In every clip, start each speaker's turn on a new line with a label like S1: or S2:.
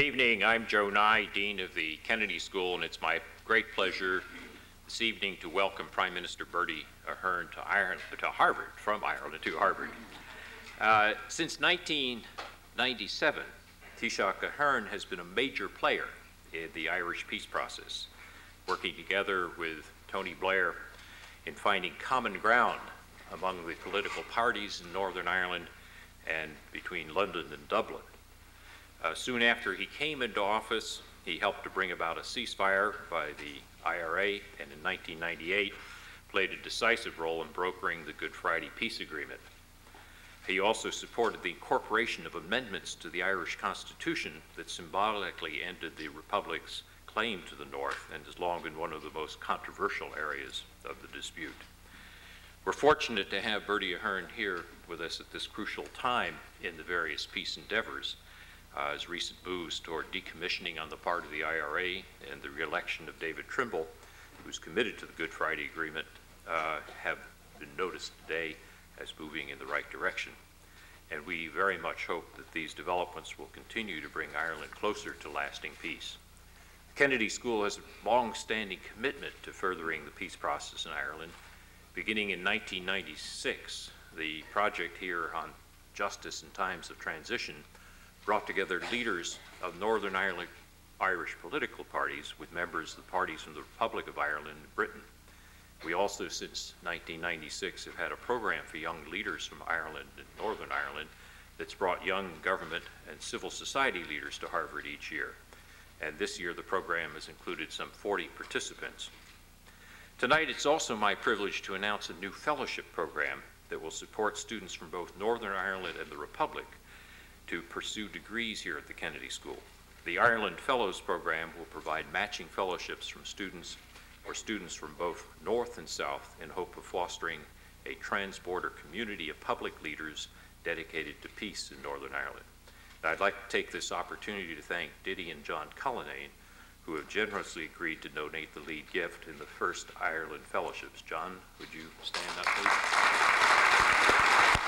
S1: Good evening. I'm Joe Nye, Dean of the Kennedy School, and it's my great pleasure this evening to welcome Prime Minister Bertie Ahern to, Ireland, to Harvard, from Ireland to Harvard. Uh, since 1997, Taoiseach Ahern has been a major player in the Irish peace process, working together with Tony Blair in finding common ground among the political parties in Northern Ireland and between London and Dublin. Uh, soon after he came into office, he helped to bring about a ceasefire by the IRA, and in 1998 played a decisive role in brokering the Good Friday Peace Agreement. He also supported the incorporation of amendments to the Irish Constitution that symbolically ended the Republic's claim to the North and has long been one of the most controversial areas of the dispute. We're fortunate to have Bertie Ahern here with us at this crucial time in the various peace endeavors. Uh, his recent moves toward decommissioning on the part of the IRA and the reelection of David Trimble, who's committed to the Good Friday Agreement, uh, have been noticed today as moving in the right direction. And we very much hope that these developments will continue to bring Ireland closer to lasting peace. The Kennedy School has a long-standing commitment to furthering the peace process in Ireland. Beginning in 1996, the project here on justice in times of transition brought together leaders of Northern Ireland Irish political parties with members of the parties from the Republic of Ireland and Britain. We also, since 1996, have had a program for young leaders from Ireland and Northern Ireland that's brought young government and civil society leaders to Harvard each year. And this year, the program has included some 40 participants. Tonight, it's also my privilege to announce a new fellowship program that will support students from both Northern Ireland and the Republic to pursue degrees here at the Kennedy School. The Ireland Fellows Program will provide matching fellowships from students or students from both North and South in hope of fostering a trans-border community of public leaders dedicated to peace in Northern Ireland. I'd like to take this opportunity to thank Diddy and John Cullinane, who have generously agreed to donate the lead gift in the first Ireland Fellowships. John, would you stand up, please?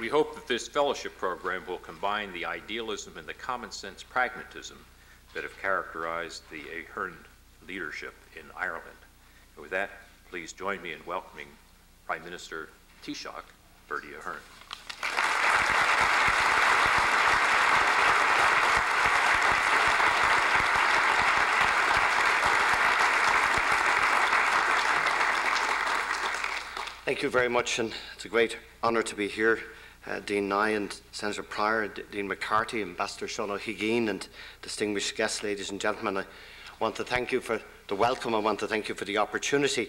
S1: We hope that this fellowship program will combine the idealism and the common sense pragmatism that have characterized the Ahern leadership in Ireland. And with that, please join me in welcoming Prime Minister Taoiseach Bertie Ahern.
S2: Thank you very much, and it's a great honour to be here uh, Dean Nye and Senator Pryor, D Dean McCarthy, Ambassador Sean O'Higgins, and distinguished guests, ladies and gentlemen. I want to thank you for the welcome. I want to thank you for the opportunity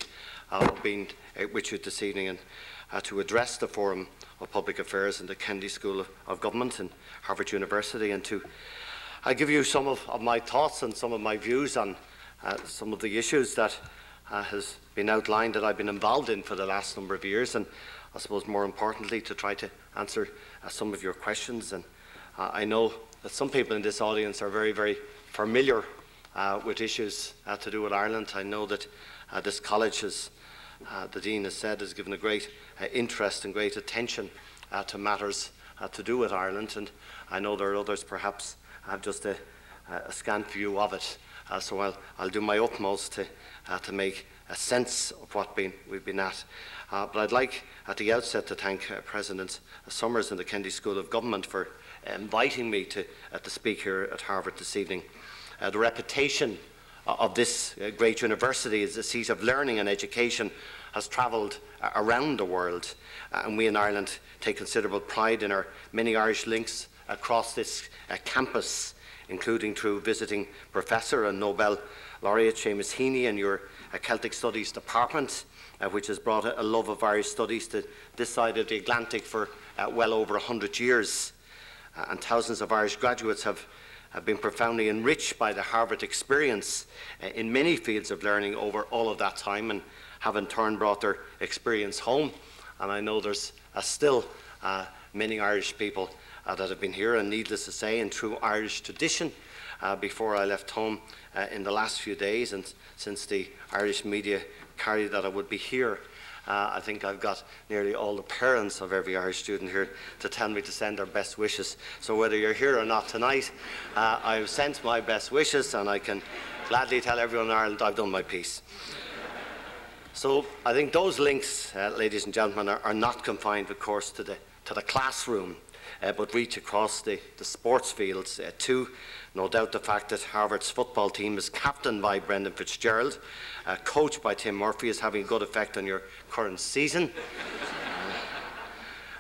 S2: of being uh, with you this evening and uh, to address the Forum of Public Affairs in the Kennedy School of, of Government and Harvard University and to I give you some of, of, my thoughts and some of my views on uh, some of the issues that uh, has been outlined that I've been involved in for the last number of years and I suppose more importantly to try to answer uh, some of your questions. And uh, I know that some people in this audience are very, very familiar uh, with issues uh, to do with Ireland. I know that uh, this college, as uh, the Dean has said, has given a great interest and great attention to matters to do with Ireland. And I know there are others perhaps have just a, a scant view of it. So I'll, I'll, do my utmost to, to make a sense of what been, we've been at. Uh, but I'd like at the outset to thank uh, President Summers and the Kennedy School of Government for inviting me to, uh, to speak here at Harvard this evening. Uh, the reputation of this uh, great university as a seat of learning and education has travelled uh, around the world, and we in Ireland take considerable pride in our many Irish links across this campus, including through visiting Professor and Nobel laureate Seamus Heaney and your Celtic Studies Department, uh, which has brought a, a, love of Irish studies to this side of the Atlantic for uh, well over 100 years. Uh, and thousands of Irish graduates have, have been profoundly enriched by the Harvard experience uh, in many fields of learning over all of that time and have in turn brought their experience home. And I know there's uh, still uh, many Irish people that have been here, and needless to say, in true Irish tradition, before I left home in the last few days and since the Irish media carried that I would be here. Uh, I think I've got nearly all the parents of every Irish student here to tell me to send their best wishes. So whether you're here or not tonight, uh, I've sent my best wishes and I can gladly tell everyone in Ireland I've done my piece. So I think those links, uh, ladies and gentlemen, are, are, not confined, of course, to the, to the classroom, uh, but reach across the, the sports fields uh, too. No doubt the fact that Harvard's football team is captained by Brendan Fitzgerald, uh, coached by Tim Murphy, is having a good effect on your current season.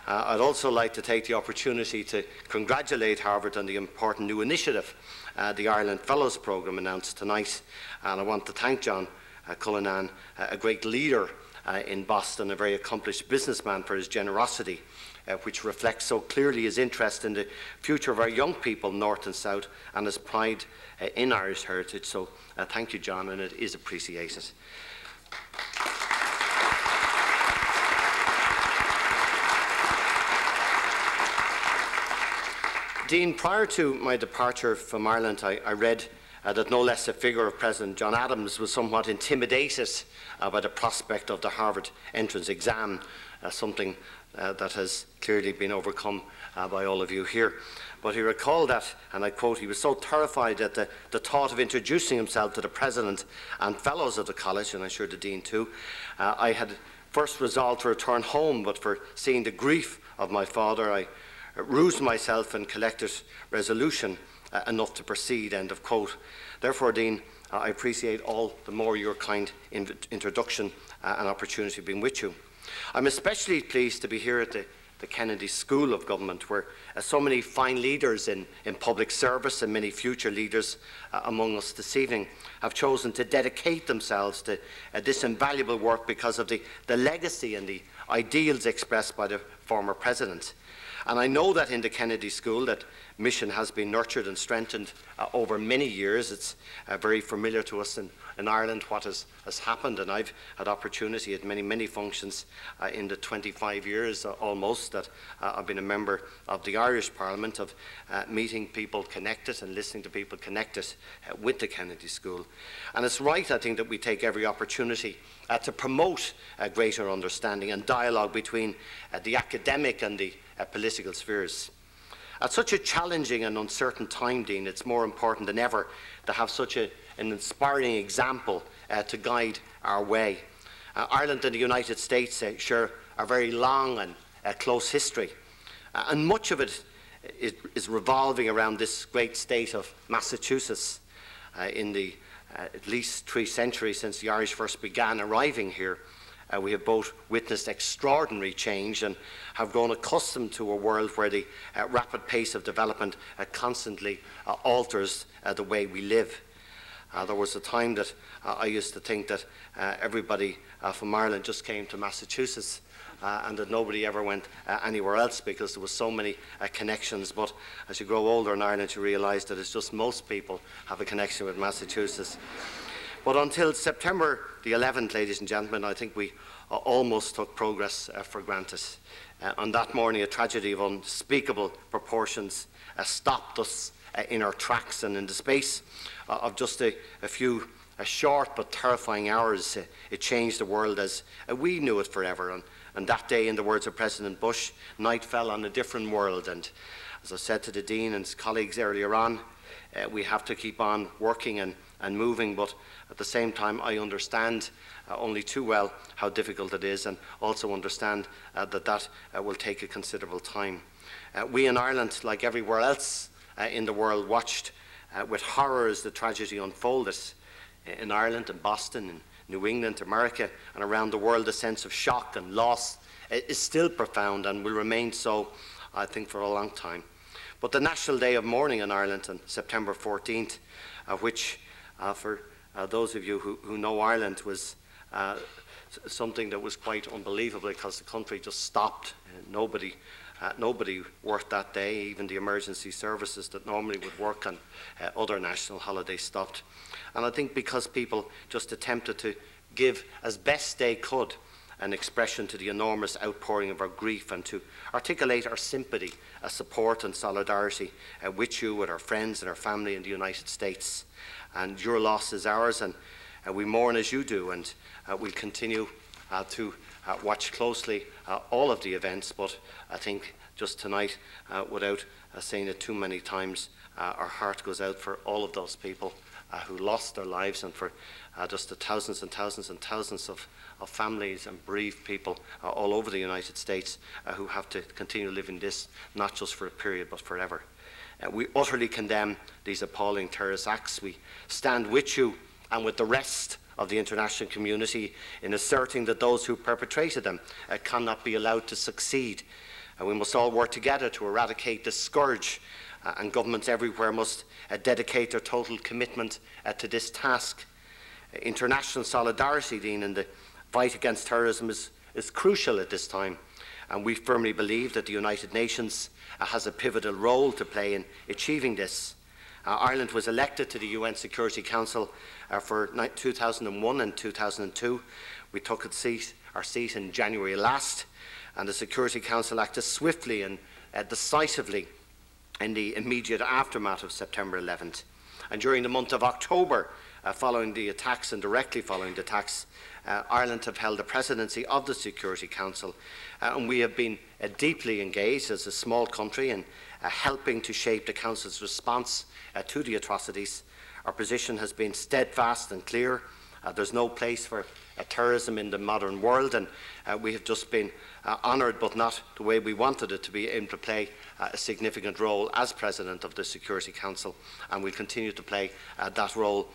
S2: Uh, I'd also like to take the opportunity to congratulate Harvard on the important new initiative, uh, the Ireland Fellows Programme announced tonight. And I want to thank John uh, Cullinane, uh, a great leader uh, in Boston, a very accomplished businessman for his generosity, uh, which reflects so clearly his interest in the future of our young people, North and South, and his pride uh, in Irish heritage. So uh, thank you, John, and it is appreciated. Dean, prior to my departure from Ireland, I, I read uh, that no less a figure of President John Adams was somewhat intimidated uh, by the prospect of the Harvard entrance exam, uh, something uh, that has clearly been overcome uh, by all of you here. But he recalled that, and I quote, he was so terrified at the, the thought of introducing himself to the president and fellows of the college, and I'm sure the dean too. Uh, I had first resolved to return home, but for seeing the grief of my father, I roused myself and collected resolution uh, enough to proceed, end of quote. Therefore, Dean, uh, I appreciate all the more your kind introduction uh, and opportunity of being with you. I'm especially pleased to be here at the, the Kennedy School of Government, where uh, so many fine leaders in, in public service and many future leaders uh, among us this evening have chosen to dedicate themselves to uh, this invaluable work because of the, the legacy and the ideals expressed by the former president. And I know that in the Kennedy School that mission has been nurtured and strengthened uh, over many years. It's uh, very familiar to us in, in Ireland what has, has happened, and I've had opportunity at many, many functions uh, in the 25 years uh, almost that uh, I've been a member of the Irish Parliament, of uh, meeting people connected and listening to people connected with the Kennedy School. And it's right, I think, that we take every opportunity to promote a greater understanding and dialogue between the academic and the political spheres. At such a challenging and uncertain time, Dean, it's more important than ever to have such a, an inspiring example uh, to guide our way. Uh, Ireland and the United States uh, share a very long and uh, close history, uh, and much of it is, revolving around this great state of Massachusetts uh, in the at least three centuries since the Irish first began arriving here. Uh, we have both witnessed extraordinary change and have grown accustomed to a world where the uh, rapid pace of development uh, constantly uh, alters uh, the way we live. Uh, there was a time that I used to think that everybody from Ireland just came to Massachusetts uh, and that nobody ever went uh, anywhere else because there were so many uh, connections. But as you grow older in Ireland, you realise that it's just most people have a connection with Massachusetts. But until September the 11th, ladies and gentlemen, I think we uh, almost took progress uh, for granted. Uh, on that morning, a tragedy of unspeakable proportions uh, stopped us uh, in our tracks, and in the space uh, of just a, a few short but terrifying hours, it changed the world as we knew it forever. And, and that day, in the words of President Bush, night fell on a different world. And as I said to the Dean and his colleagues earlier on, we have to keep on working and, and moving, but at the same time, I understand uh, only too well how difficult it is and also understand uh, that that uh, will take a considerable time. Uh, we in Ireland, like everywhere else uh, in the world, watched uh, with horror as the tragedy unfolded. In Ireland, in Boston, in New England, America, and around the world, the sense of shock and loss is still profound and will remain so, I think, for a long time. But the National Day of Mourning in Ireland on September 14th, which for uh, those of you who, who know Ireland was uh, something that was quite unbelievable because the country just stopped. Uh, nobody, uh, nobody worked that day. Even the emergency services that normally would work on uh, other national holidays stopped. And I think because people just attempted to give as best they could an expression to the enormous outpouring of our grief and to articulate our sympathy, our support and solidarity uh, with you, with our friends and our family in the United States and your loss is ours. And uh, we mourn as you do, and uh, we'll continue uh, to uh, Uh, watch closely uh, all of the events. But I think just tonight, uh, without uh, saying it too many times, uh, our heart goes out for all of those people who lost their lives and for just the thousands and thousands and thousands of, of families and bereaved people all over the United States who have to continue living this, not just for a period, but forever. Uh, we utterly condemn these appalling terrorist acts. We stand with you and with the rest of the international community in asserting that those who perpetrated them uh, cannot be allowed to succeed. We must all work together to eradicate this scourge, uh, and governments everywhere must uh, dedicate their total commitment uh, to this task. international solidarity, Dean, in the fight against terrorism is, is crucial at this time, and we firmly believe that the United Nations uh, has a pivotal role to play in achieving this. Uh, Ireland was elected to the UN Security Council uh, for 2001 and 2002. We took seat, our seat in January last, and the Security Council acted swiftly and uh, decisively in the immediate aftermath of September 11th. And during the month of October, uh, following the attacks and directly following the attacks, uh, Ireland have held the presidency of the Security Council, uh, and we have been deeply engaged as a small country in uh, helping to shape the Council's response uh, to the atrocities. Our position has been steadfast and clear. Uh, there's no place for uh, terrorism in the modern world, and uh, we have just been uh, honoured, but not the way we wanted it to be, able to play a significant role as President of the Security Council, and we'll continue to play that role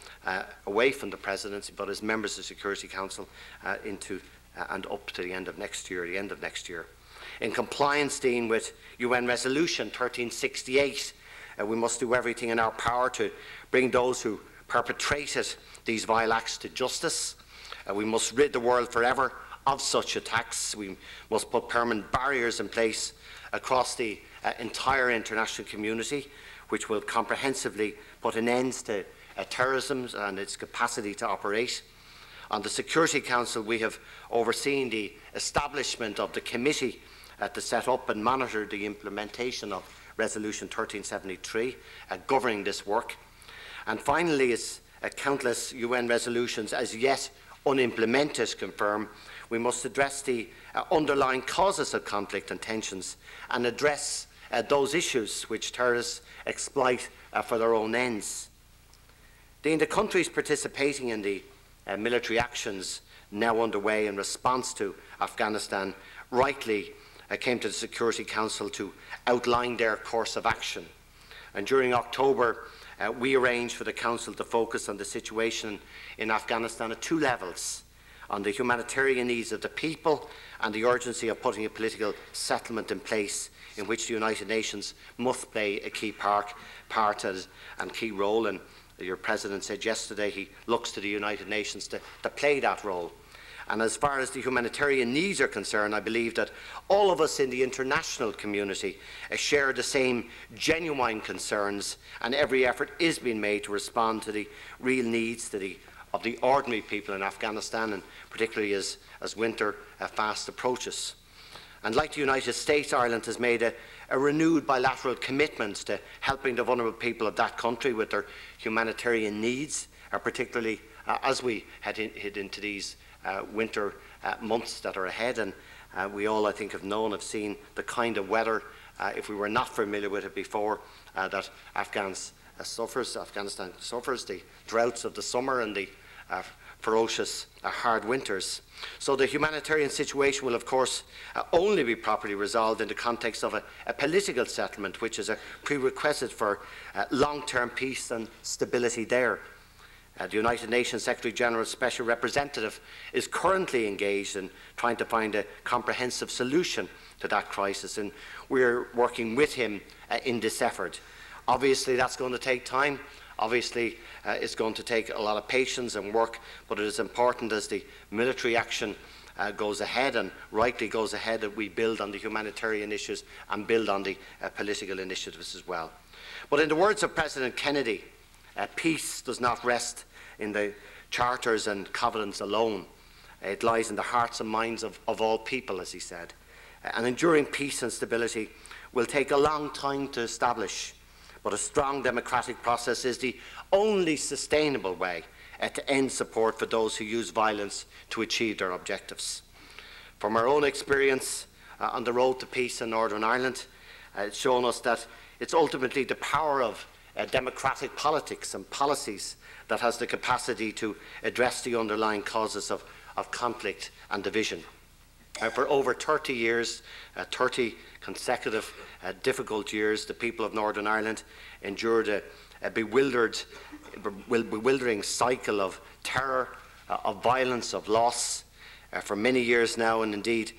S2: away from the Presidency, but as members of the Security Council into and up to the end of next year, the end of next year. In compliance, Dean, with UN Resolution 1368, uh, we must do everything in our power to bring those who perpetrated these vile acts to justice. Uh, we must rid the world forever of such attacks. We must put permanent barriers in place across the uh, entire international community, which will comprehensively put an end to uh, terrorism and its capacity to operate. On the Security Council, we have overseen the establishment of the committee uh, to set up and monitor the implementation of Resolution 1373, uh, governing this work. And finally, as uh, countless UN resolutions as yet unimplemented confirm, we must address the uh, underlying causes of conflict and tensions and address uh, those issues which terrorists exploit uh, for their own ends. The, the countries participating in the military actions now underway in response to Afghanistan rightly uh, came to the Security Council to outline their course of action. And during October, uh, we arranged for the Council to focus on the situation in Afghanistan at two levels on the humanitarian needs of the people and the urgency of putting a political settlement in place in which the United Nations must play a key part, part and key role. And your President said yesterday he looks to the United Nations to, to play that role. And as far as the humanitarian needs are concerned, I believe that all of us in the international community uh, share the same genuine concerns, and every effort is being made to respond to the real needs the, of the ordinary people in Afghanistan, and particularly as, as winter uh, fast approaches. And like the United States, Ireland has made a, a renewed bilateral commitment to helping the vulnerable people of that country with their humanitarian needs, uh, particularly uh, as we head, in, head into these winter uh, months that are ahead. And uh, we all, I think, have known, have seen the kind of weather, if we were not familiar with it before, that Afghans suffers, Afghanistan suffers, the droughts of the summer and the ferocious uh, hard winters. So the humanitarian situation will, of course, uh, only be properly resolved in the context of a, a political settlement, which is a prerequisite for uh, long-term peace and stability there. Uh, the United Nations Secretary General's Special Representative is currently engaged in trying to find a comprehensive solution to that crisis, and we're working with him uh, in this effort. Obviously, that's going to take time. Obviously, uh, it's going to take a lot of patience and work, but it is important as the military action uh, goes ahead and rightly goes ahead that we build on the humanitarian issues and build on the uh, political initiatives as well. But in the words of President Kennedy, uh, peace does not rest in the charters and covenants alone. It lies in the hearts and minds of, of all people, as he said. Uh, and enduring peace and stability will take a long time to establish, but a strong democratic process is the only sustainable way uh, to end support for those who use violence to achieve their objectives. From our own experience uh, on the road to peace in Northern Ireland, uh, it's shown us that it's ultimately the power of uh, democratic politics and policies that has the capacity to address the underlying causes of, of conflict and division. Uh, for over 30 years, uh, 30 consecutive uh, difficult years, the people of Northern Ireland endured a, a bewildered, bewildering cycle of terror, uh, of violence, of loss uh, for many years now, and indeed,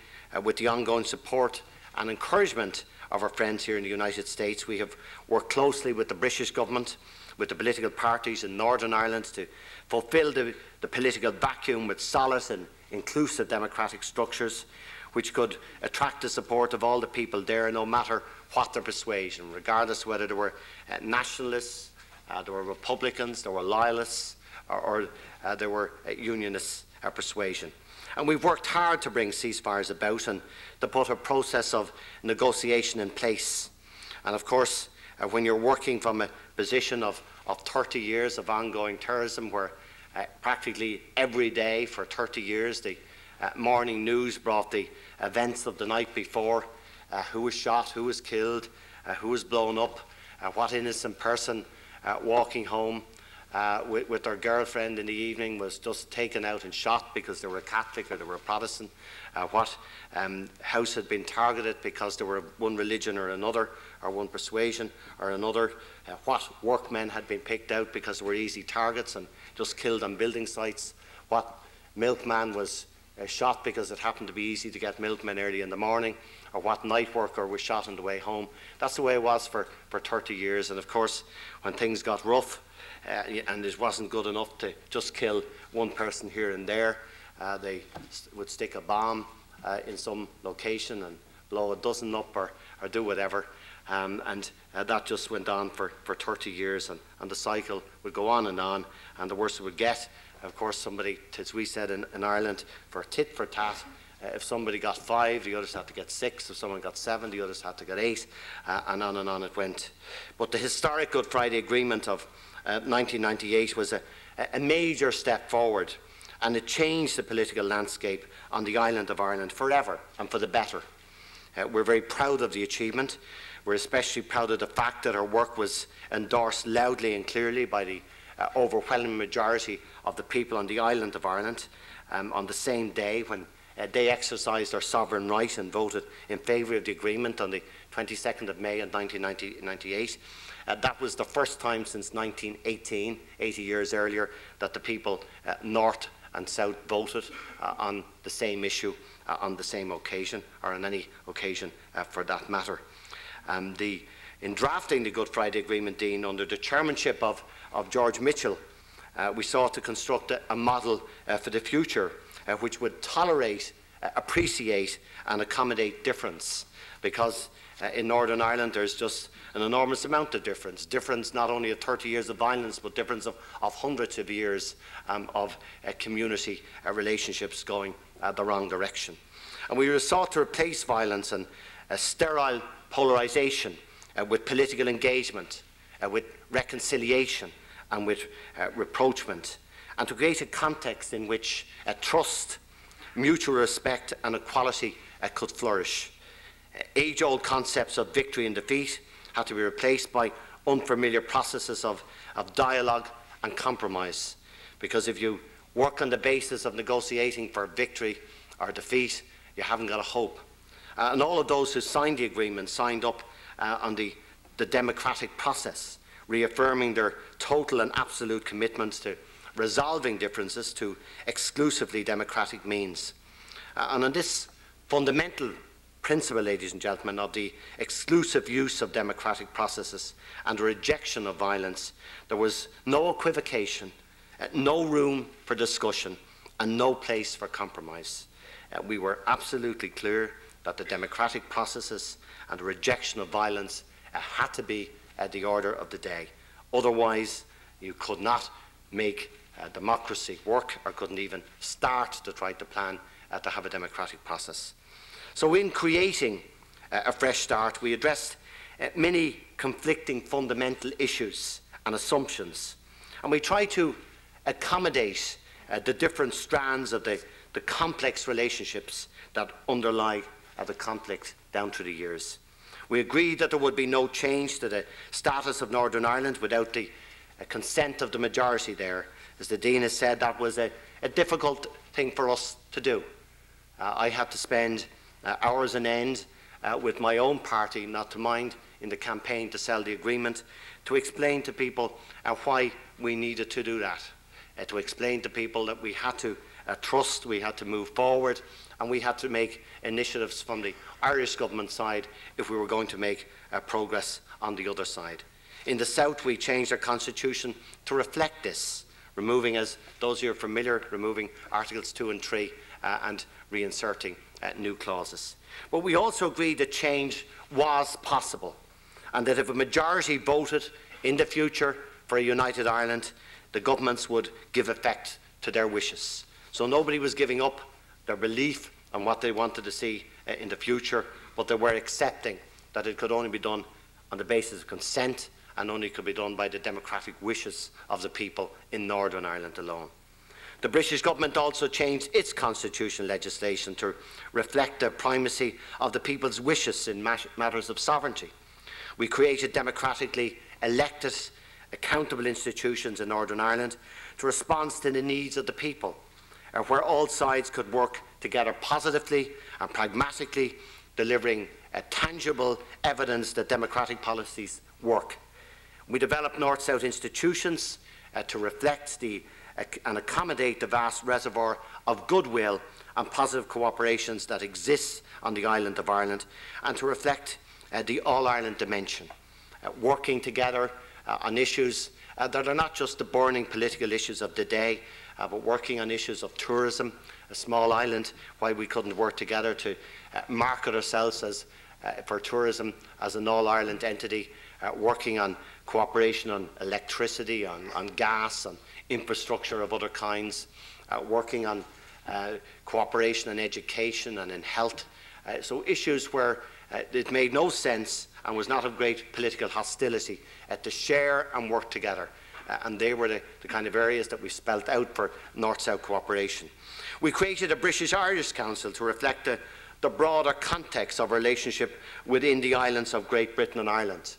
S2: with the ongoing support and encouragement of our friends here in the United States, we have worked closely with the British government, with the political parties in Northern Ireland to fulfil the, the political vacuum with solid and inclusive democratic structures which could attract the support of all the people there, no matter what their persuasion, regardless whether they were uh, nationalists, uh, were Republicans, there were loyalists, or, or uh, were uh, unionist uh, persuasion. And we've worked hard to bring ceasefires about and to put a process of negotiation in place. And of course, uh, when you're working from a position of, of 30 years of ongoing terrorism, where uh, practically every day for 30 years the uh, morning news brought the events of the night before uh, who was shot, who was killed, uh, who was blown up, uh, what innocent person walking home uh, with, with, their girlfriend in the evening was just taken out and shot because they were a Catholic or they were a Protestant, what um, house had been targeted because they were one religion or another, or one persuasion or another, what workmen had been picked out because they were easy targets and just killed on building sites, what milkman was uh, shot because it happened to be easy to get milkmen early in the morning, or what night worker was shot on the way home. That's the way it was for, for 30 years. And of course, when things got rough uh, and it wasn't good enough to just kill one person here and there, uh, they would stick a bomb uh, in some location and blow a dozen up or, or do whatever. Um, and uh, that just went on for, for 30 years, and, and the cycle would go on and on, and the worse it would get. Of course, somebody, as we said in, in Ireland, for tit for tat, uh, if somebody got five, the others had to get six. If someone got seven, the others had to get eight, uh, and on and on it went. But the historic Good Friday Agreement of uh, 1998 was a, a major step forward, and it changed the political landscape on the island of Ireland forever and for the better. Uh, we're very proud of the achievement. We're especially proud of the fact that our work was endorsed loudly and clearly by the uh, overwhelming majority of the people on the island of Ireland um, on the same day when uh, they exercised their sovereign right and voted in favour of the agreement on the 22nd of May in 1998. Uh, that was the first time since 1918, 80 years earlier, that the people uh, north and south voted uh, on the same issue uh, on the same occasion, or on any occasion uh, for that matter. Um, the, in drafting the Good Friday Agreement, Dean, under the chairmanship of, of George Mitchell, uh, we sought to construct a, a model for the future which would tolerate, appreciate, and accommodate difference. Because in Northern Ireland, there's just an enormous amount of difference. Difference not only of 30 years of violence, but difference of, of hundreds of years um, of uh, community relationships going the wrong direction. And we sought to replace violence and sterile polarisation uh, with political engagement, uh, with reconciliation, and with uh, reproachment, and to create a context in which uh, trust, mutual respect, and equality uh, could flourish. Uh, age old concepts of victory and defeat had to be replaced by unfamiliar processes of, of dialogue and compromise. Because if you work on the basis of negotiating for victory or defeat, you haven't got a hope. Uh, and all of those who signed the agreement signed up uh, on the, the democratic process, reaffirming their total and absolute commitments to resolving differences to exclusively democratic means. Uh, and on this fundamental principle, ladies and gentlemen, of the exclusive use of democratic processes and the rejection of violence, there was no equivocation, uh, no room for discussion, and no place for compromise. Uh, we were absolutely clear that the democratic processes and the rejection of violence uh, had to be at the order of the day. Otherwise, you could not make uh, democracy work or couldn't even start to try to plan uh, to have a democratic process. So, in creating uh, a fresh start, we addressed uh, many conflicting fundamental issues and assumptions, and we tried to accommodate uh, the different strands of the, the complex relationships that underlie the conflict down through the years. We agreed that there would be no change to the status of Northern Ireland without the uh, consent of the majority there. As the Dean has said, that was a, a difficult thing for us to do. Uh, I had to spend hours on end uh, with my own party, not to mind, in the campaign to sell the agreement, to explain to people uh, why we needed to do that, uh, to explain to people that we had to uh, trust, we had to move forward, and we had to make initiatives from the Irish government side if we were going to make uh, progress on the other side. In the south, we changed our constitution to reflect this, removing, as those of you are familiar, removing Articles 2 and 3 uh, and reinserting uh, new clauses. But we also agreed that change was possible and that if a majority voted in the future for a united Ireland, the governments would give effect to their wishes. So nobody was giving up their belief on what they wanted to see uh, in the future, but they were accepting that it could only be done on the basis of consent and only could be done by the democratic wishes of the people in Northern Ireland alone. The British government also changed its constitutional legislation to reflect the primacy of the people's wishes in matters of sovereignty. We created democratically elected, accountable institutions in Northern Ireland to respond to the needs of the people, uh, where all sides could work together positively and pragmatically, delivering tangible evidence that democratic policies work. We developed North-South institutions uh, to reflect the, and accommodate the vast reservoir of goodwill and positive cooperations that exists on the island of Ireland, and to reflect uh, the All-Ireland dimension, uh, working together uh, on issues uh, that are not just the burning political issues of the day, but working on issues of tourism, a small island, why we couldn't work together to market ourselves as, for tourism as an All-Ireland entity, working on cooperation on electricity, on, on gas, on infrastructure of other kinds, uh, working on uh, cooperation in education and in health. Uh, so issues where uh, it made no sense and was not of great political hostility to share and work together. And they were the, the, kind of areas that we spelt out for North-South cooperation. We created a British-Irish Council to reflect the, the broader context of relationship within the islands of Great Britain and Ireland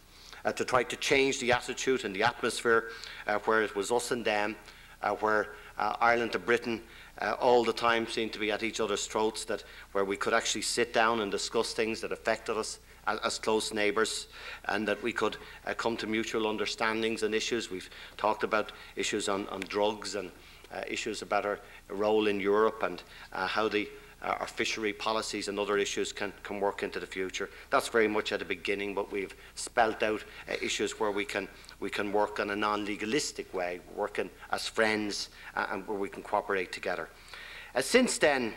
S2: uh, to try to change the attitude and the atmosphere uh, where it was us and them, uh, where uh, Ireland and Britain uh, all the time seemed to be at each other's throats, that where we could actually sit down and discuss things that affected us as, as close neighbours, and that we could come to mutual understandings and issues. We've talked about issues on, on drugs and issues about our role in Europe and how the uh, our fishery policies and other issues can, can work into the future. That's very much at the beginning, but we've spelt out uh, issues where we can, we can work in a non-legalistic way, working as friends uh, and where we can cooperate together. Uh, since then,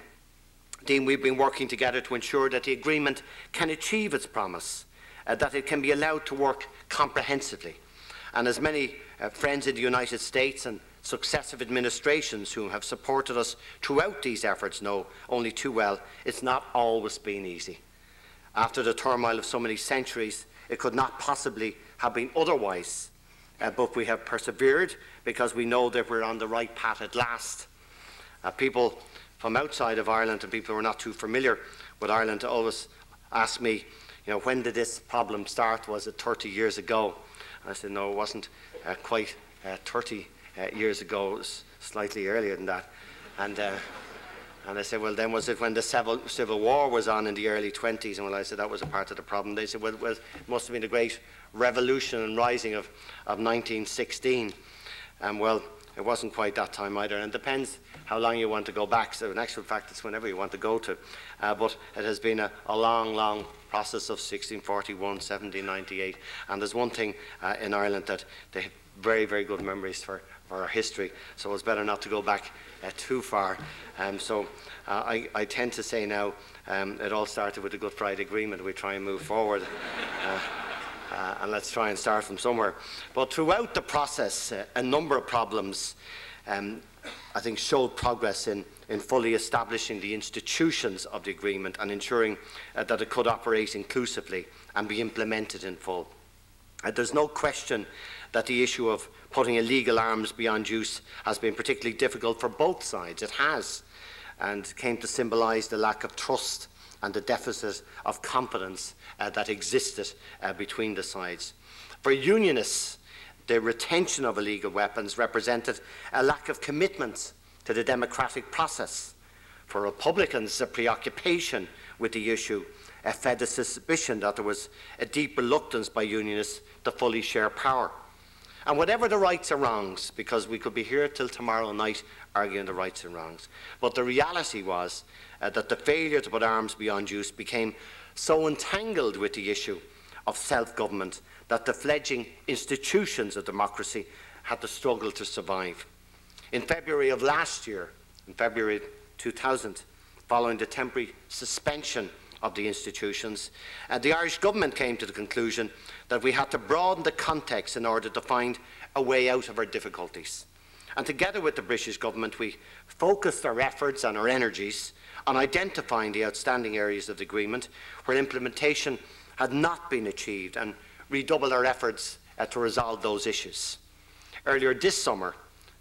S2: Dean, we've been working together to ensure that the agreement can achieve its promise, uh, that it can be allowed to work comprehensively. And as many uh, friends in the United States and successive administrations who have supported us throughout these efforts know only too well it's not always been easy. After the turmoil of so many centuries, it could not possibly have been otherwise. Uh, but we have persevered because we know that we're on the right path at last. Uh, people from outside of Ireland and people who are not too familiar with Ireland always ask me, you know, when did this problem start? Was it 30 years ago? I said, no, it wasn't uh, quite uh, 30 uh, years ago, slightly earlier than that. And, uh, and I said, well, then was it when the civil, civil war was on in the early 20s? And well, I said that was a part of the problem. They said, well, it must have been the great revolution and rising of, of 1916. And well, it wasn't quite that time either. And it depends how long you want to go back. So in actual fact, it's whenever you want to go to. Uh, but it has been a, a, long, long process of 1641, 1798. And there's one thing uh, in Ireland that they have very, very good memories for, our history, so it's better not to go back uh, too far. Um, so uh, I, I, tend to say now um, it all started with the Good Friday Agreement. We try and move forward. Uh, uh and let's try and start from somewhere. But throughout the process, uh, a number of problems, um, I think, showed progress in, in fully establishing the institutions of the agreement and ensuring uh, that it could operate inclusively and be implemented in full. There's no question that the issue of putting illegal arms beyond use has been particularly difficult for both sides. It has, and came to symbolise the lack of trust and the deficit of confidence uh, that existed uh, between the sides. For Unionists, the retention of illegal weapons represented a lack of commitment to the democratic process. For Republicans, a preoccupation with the issue fed the suspicion that there was a deep reluctance by Unionists to fully share power. And whatever the rights and wrongs, because we could be here till tomorrow night arguing the rights and wrongs, but the reality was uh, that the failure to put arms beyond use became so entangled with the issue of self-government that the fledging institutions of democracy had to struggle to survive. In February of last year, in February 2000, following the temporary suspension of the institutions, uh, the Irish government came to the conclusion that we had to broaden the context in order to find a way out of our difficulties. And together with the British government, we focused our efforts and our energies on identifying the outstanding areas of the agreement where implementation had not been achieved and redoubled our efforts uh, to resolve those issues. Earlier this summer,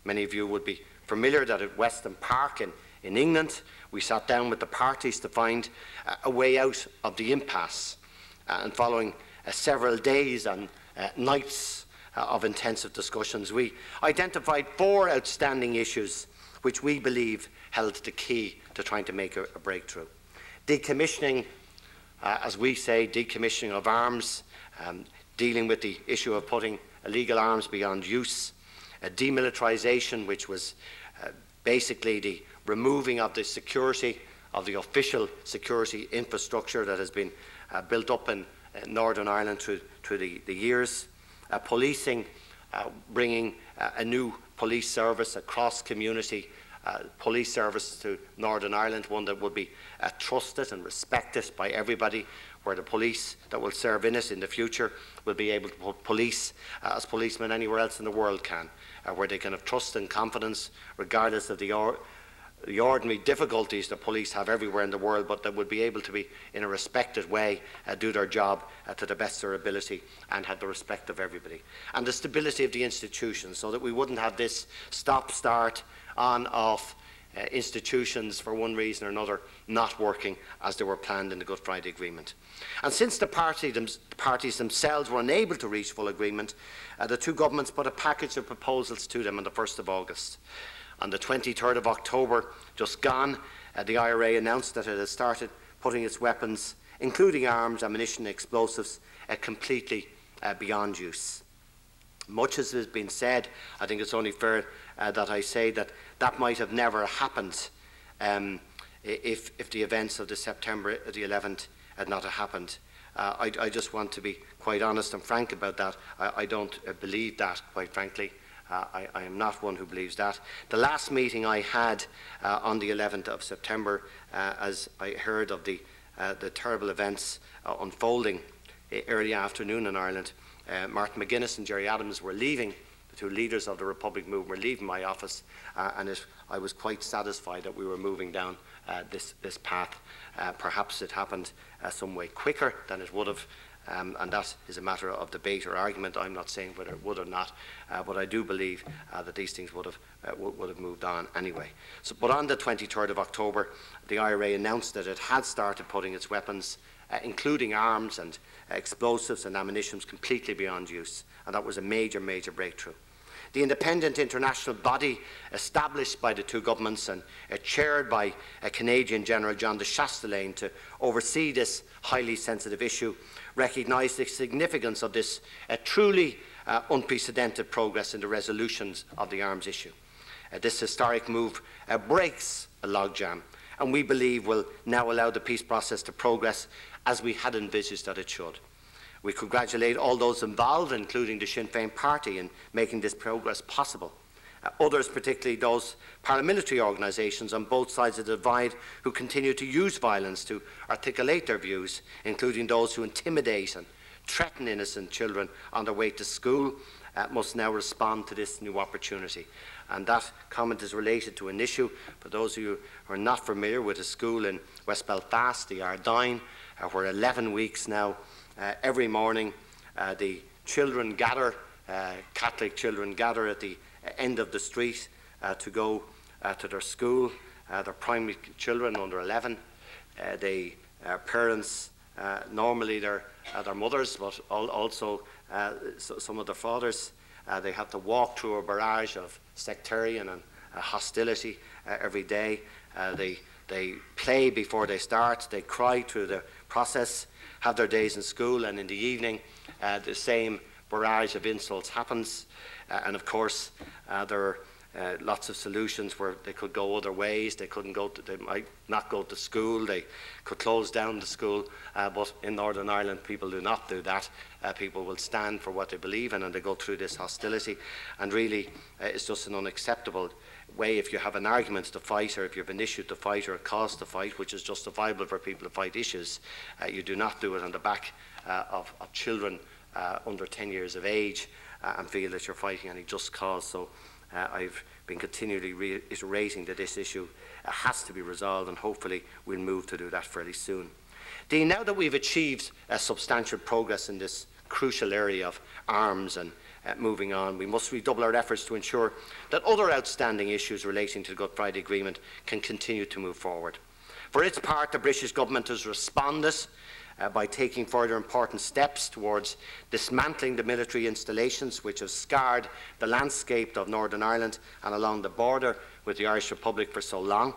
S2: many of you would be familiar that at Weston Park in, in England, we sat down with the parties to find uh, a way out of the impasse. Uh, and following uh, several days and uh, nights uh, of intensive discussions, we identified four outstanding issues which we believe held the key to trying to make a, a breakthrough. Decommissioning, uh, as we say, decommissioning of arms, um, dealing with the issue of putting illegal arms beyond use, demilitarisation, which was basically the removing of the security of the official security infrastructure that has been uh, built up in uh, Northern Ireland through, through the, the years, uh, policing, uh, bringing a new police service, a cross-community uh, police service to Northern Ireland, one that would be uh, trusted and respected by everybody, where the police that will serve in it in the future will be able to police uh, as policemen anywhere else in the world can, uh, where they can have trust and confidence regardless of the, the ordinary difficulties that police have everywhere in the world, but that would be able to be, in a respected way, uh, do their job uh, to the best of their ability and have the respect of everybody. And the stability of the institutions, so that we wouldn't have this stop-start on off uh, institutions for one reason or another not working as they were planned in the Good Friday Agreement. And since the, party them, the parties themselves were unable to reach full agreement, uh, the two governments put a package of proposals to them on the 1st of August. On the 23rd of October, just gone, uh, the IRA announced that it had started putting its weapons, including arms, ammunition, and explosives, uh, completely uh, beyond use. Much as has been said. I think it's only fair uh, that I say that that might have never happened um, if, if the events of the September the 11th had not happened. Uh, I, I, just want to be quite honest and frank about that. I, I don't uh, believe that, quite frankly. Uh, I, I, am not one who believes that. The last meeting I had uh, on the 11th of September, uh, as I heard of the, uh, the terrible events unfolding early afternoon in Ireland, Martin McGuinness and Gerry Adams were leaving The two leaders of the Republic movement were leaving my office, uh, and it, I was quite satisfied that we were moving down uh, this, this path. Uh, perhaps it happened uh, some way quicker than it would have, um, and that is a matter of debate or argument. I'm not saying whether it would or not, uh, but I do believe uh, that these things would have, would have moved on anyway. So, but on the 23rd of October, the IRA announced that it had started putting its weapons, including arms and explosives and ammunition, completely beyond use, and that was a major, major breakthrough the independent international body established by the two governments and uh, chaired by uh, Canadian General John de Chastelain to oversee this highly sensitive issue, recognised the significance of this uh, truly uh, unprecedented progress in the resolutions of the arms issue. Uh, this historic move uh, breaks a logjam and we believe will now allow the peace process to progress as we had envisaged that it should. We congratulate all those involved, including the Sinn Féin party, in making this progress possible. Uh, others, particularly those paramilitary organisations on both sides of the divide who continue to use violence to articulate their views, including those who intimidate and threaten innocent children on their way to school, uh, must now respond to this new opportunity. And that comment is related to an issue, for those of you who are not familiar with a school in West Belfast, the Ardoyne, uh, where 11 weeks now uh, every morning, uh, the children gather, uh, Catholic children gather at the end of the street uh, to go uh, to their school. Uh, their primary children under 11. Uh, they, uh, parents, uh, normally they're their mothers, but also so some of their fathers. they have to walk through a barrage of sectarian and hostility every day. they they play before they start, they cry through the process, have their days in school, and in the evening, uh, the same barrage of insults happens. Uh, and of course, uh, there are uh, lots of solutions where they could go other ways. They couldn't go. To, they might not go to school. They could close down the school. Uh, but in Northern Ireland, people do not do that. Uh, people will stand for what they believe in, and they go through this hostility. And really, uh, it's just an unacceptable way if you have an argument to fight or if you have an issue to fight or a cause to fight, which is justifiable for people to fight issues, you do not do it on the back of, of, children under 10 years of age uh, and feel that you're fighting any just cause. So uh, I've been continually reiterating that this issue uh, has to be resolved and hopefully we'll move to do that fairly soon. Dean, now that we've achieved substantial progress in this crucial area of arms and uh, moving on. We must redouble our efforts to ensure that other outstanding issues relating to the Good Friday Agreement can continue to move forward. For its part, the British Government has responded uh, by taking further important steps towards dismantling the military installations which have scarred the landscape of Northern Ireland and along the border with the Irish Republic for so long.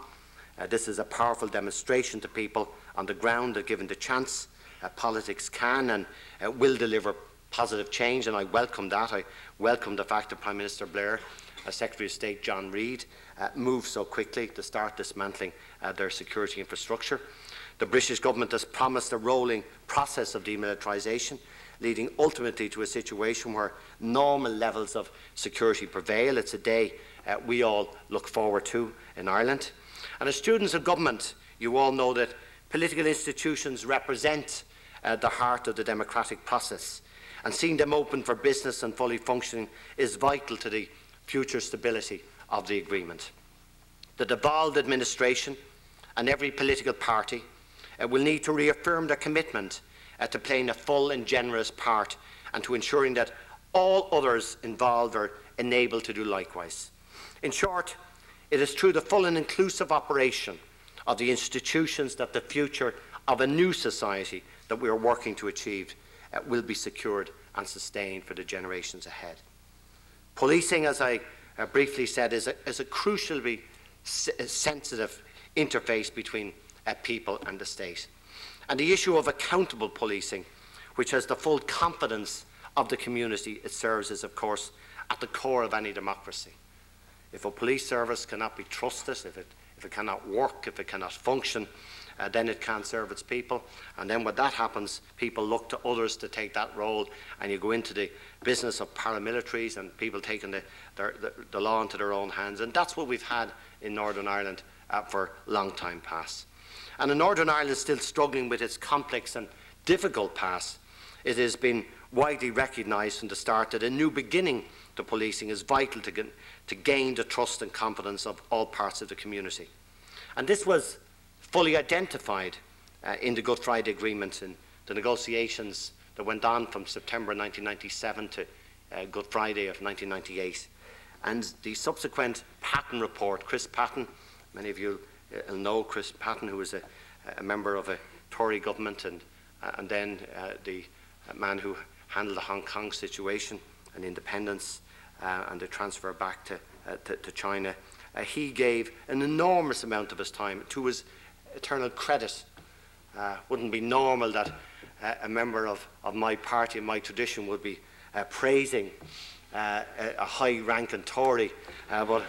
S2: Uh, this is a powerful demonstration to people on the ground that given the chance, uh, politics can and uh, will deliver positive change, and I welcome that. I welcome the fact that Prime Minister Blair, uh, Secretary of State John Reid, uh, moved so quickly to start dismantling uh, their security infrastructure. The British government has promised a rolling process of demilitarisation, leading ultimately to a situation where normal levels of security prevail. It's a day uh, we all look forward to in Ireland. And as students of government, you all know that political institutions represent uh, the heart of the democratic process and seeing them open for business and fully functioning is vital to the future stability of the agreement. The devolved administration and every political party uh, will need to reaffirm their commitment uh, to playing a full and generous part and to ensuring that all others involved are enabled to do likewise. In short, it is through the full and inclusive operation of the institutions that the future of a new society that we are working to achieve uh, will be secured and sustained for the generations ahead. Policing, as I uh, briefly said, is a, is a crucially sensitive interface between uh, people and the state. And the issue of accountable policing, which has the full confidence of the community it serves, is, of course, at the core of any democracy. If a police service cannot be trusted, if it, if it cannot work, if it cannot function, uh, then it can't serve its people. And then when that happens, people look to others to take that role, and you go into the business of paramilitaries and people taking the, their, the, the law into their own hands. And that's what we've had in Northern Ireland uh, for a long time past. And in Northern Ireland, still struggling with its complex and difficult past, it has been widely recognised from the start that a new beginning to policing is vital to, to gain the trust and confidence of all parts of the community. And this was fully identified uh, in the Good Friday Agreement and the negotiations that went on from September 1997 to uh, Good Friday of 1998. And the subsequent Patten report, Chris Patten, many of you uh, know Chris Patten, who was a, a, member of a Tory government and, uh, and then uh, the man who handled the Hong Kong situation and independence uh, and the transfer back to, to, to, China. he gave an enormous amount of his time to his eternal credit. Wouldn't be normal that a member of, of my party and my tradition would be uh, praising uh, a, a high-ranking Tory, uh, but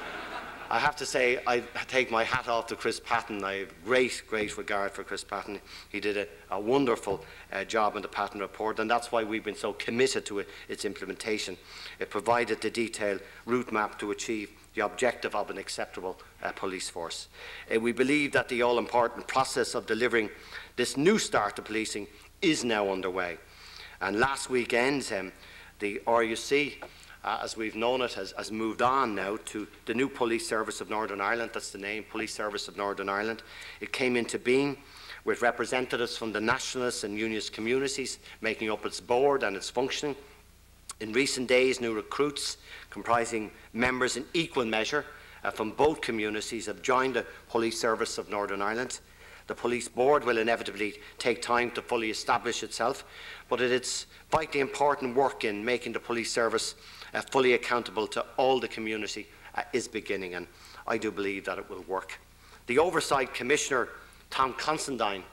S2: I have to say I take my hat off to Chris Patten. I have great, great regard for Chris Patten. He did a, a wonderful uh, job in the Patten report, and that's why we've been so committed to it, its implementation. It provided the detailed route map to achieve the objective of an acceptable uh, police force. Uh, we believe that the all-important process of delivering this new start to policing is now underway. And last weekend, um, the RUC, uh, as we've known it, has, has, moved on now to the new Police Service of Northern Ireland. That's the name, Police Service of Northern Ireland. It came into being with representatives from the nationalist and unionist communities making up its board and its functioning. In recent days, new recruits comprising members in equal measure uh, from both communities have joined the Police Service of Northern Ireland. The Police Board will inevitably take time to fully establish itself, but it's vitally important work in making the police service uh, fully accountable to all the community uh, is beginning, and I do believe that it will work. The Oversight Commissioner, Tom Considine,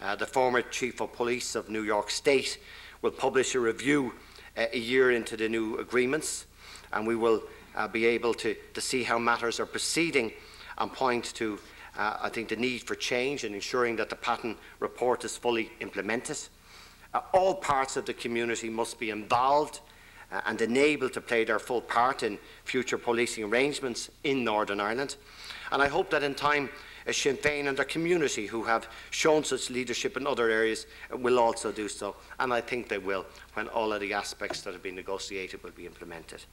S2: uh, the former Chief of Police of New York State, will publish a review uh, a year into the new agreements, and we will uh, be able to, to see how matters are proceeding and point to, uh, I think, the need for change and ensuring that the Patten report is fully implemented. Uh, all parts of the community must be involved and enabled to play their full part in future policing arrangements in Northern Ireland. And I hope that in time, uh, Sinn Féin and their community who have shown such leadership in other areas uh, will also do so. And I think they will when all of the aspects that have been negotiated will be implemented.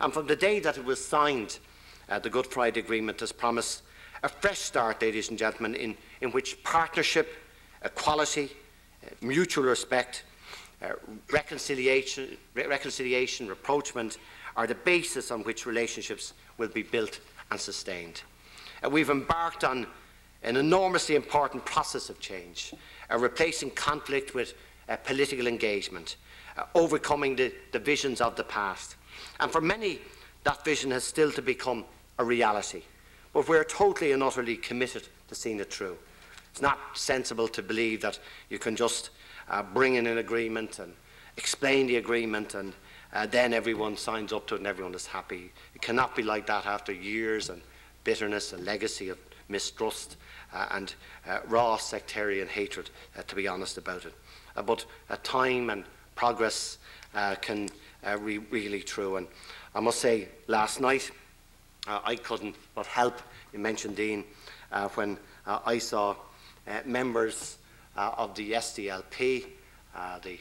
S2: And from the day that it was signed, uh, the Good Friday Agreement has promised a fresh start, ladies and gentlemen, in, in which partnership, equality, uh, mutual respect, uh, reconciliation, re reconciliation, rapprochement are the basis on which relationships will be built and sustained. Uh, we've embarked on an enormously important process of change, uh, replacing conflict with uh, political engagement, uh, overcoming the divisions of the past. And for many, that vision has still to become a reality. But we're totally and utterly committed to seeing it through. It's not sensible to believe that you can just uh, bring in an agreement and explain the agreement and uh, then everyone signs up to it and everyone is happy. It cannot be like that after years and bitterness and legacy of mistrust uh, and uh, raw sectarian hatred, uh, to be honest about it. Uh, but time and progress can re really true. And I must say, last night, I couldn't but help, you mentioned Dean, when I saw members of the SDLP, the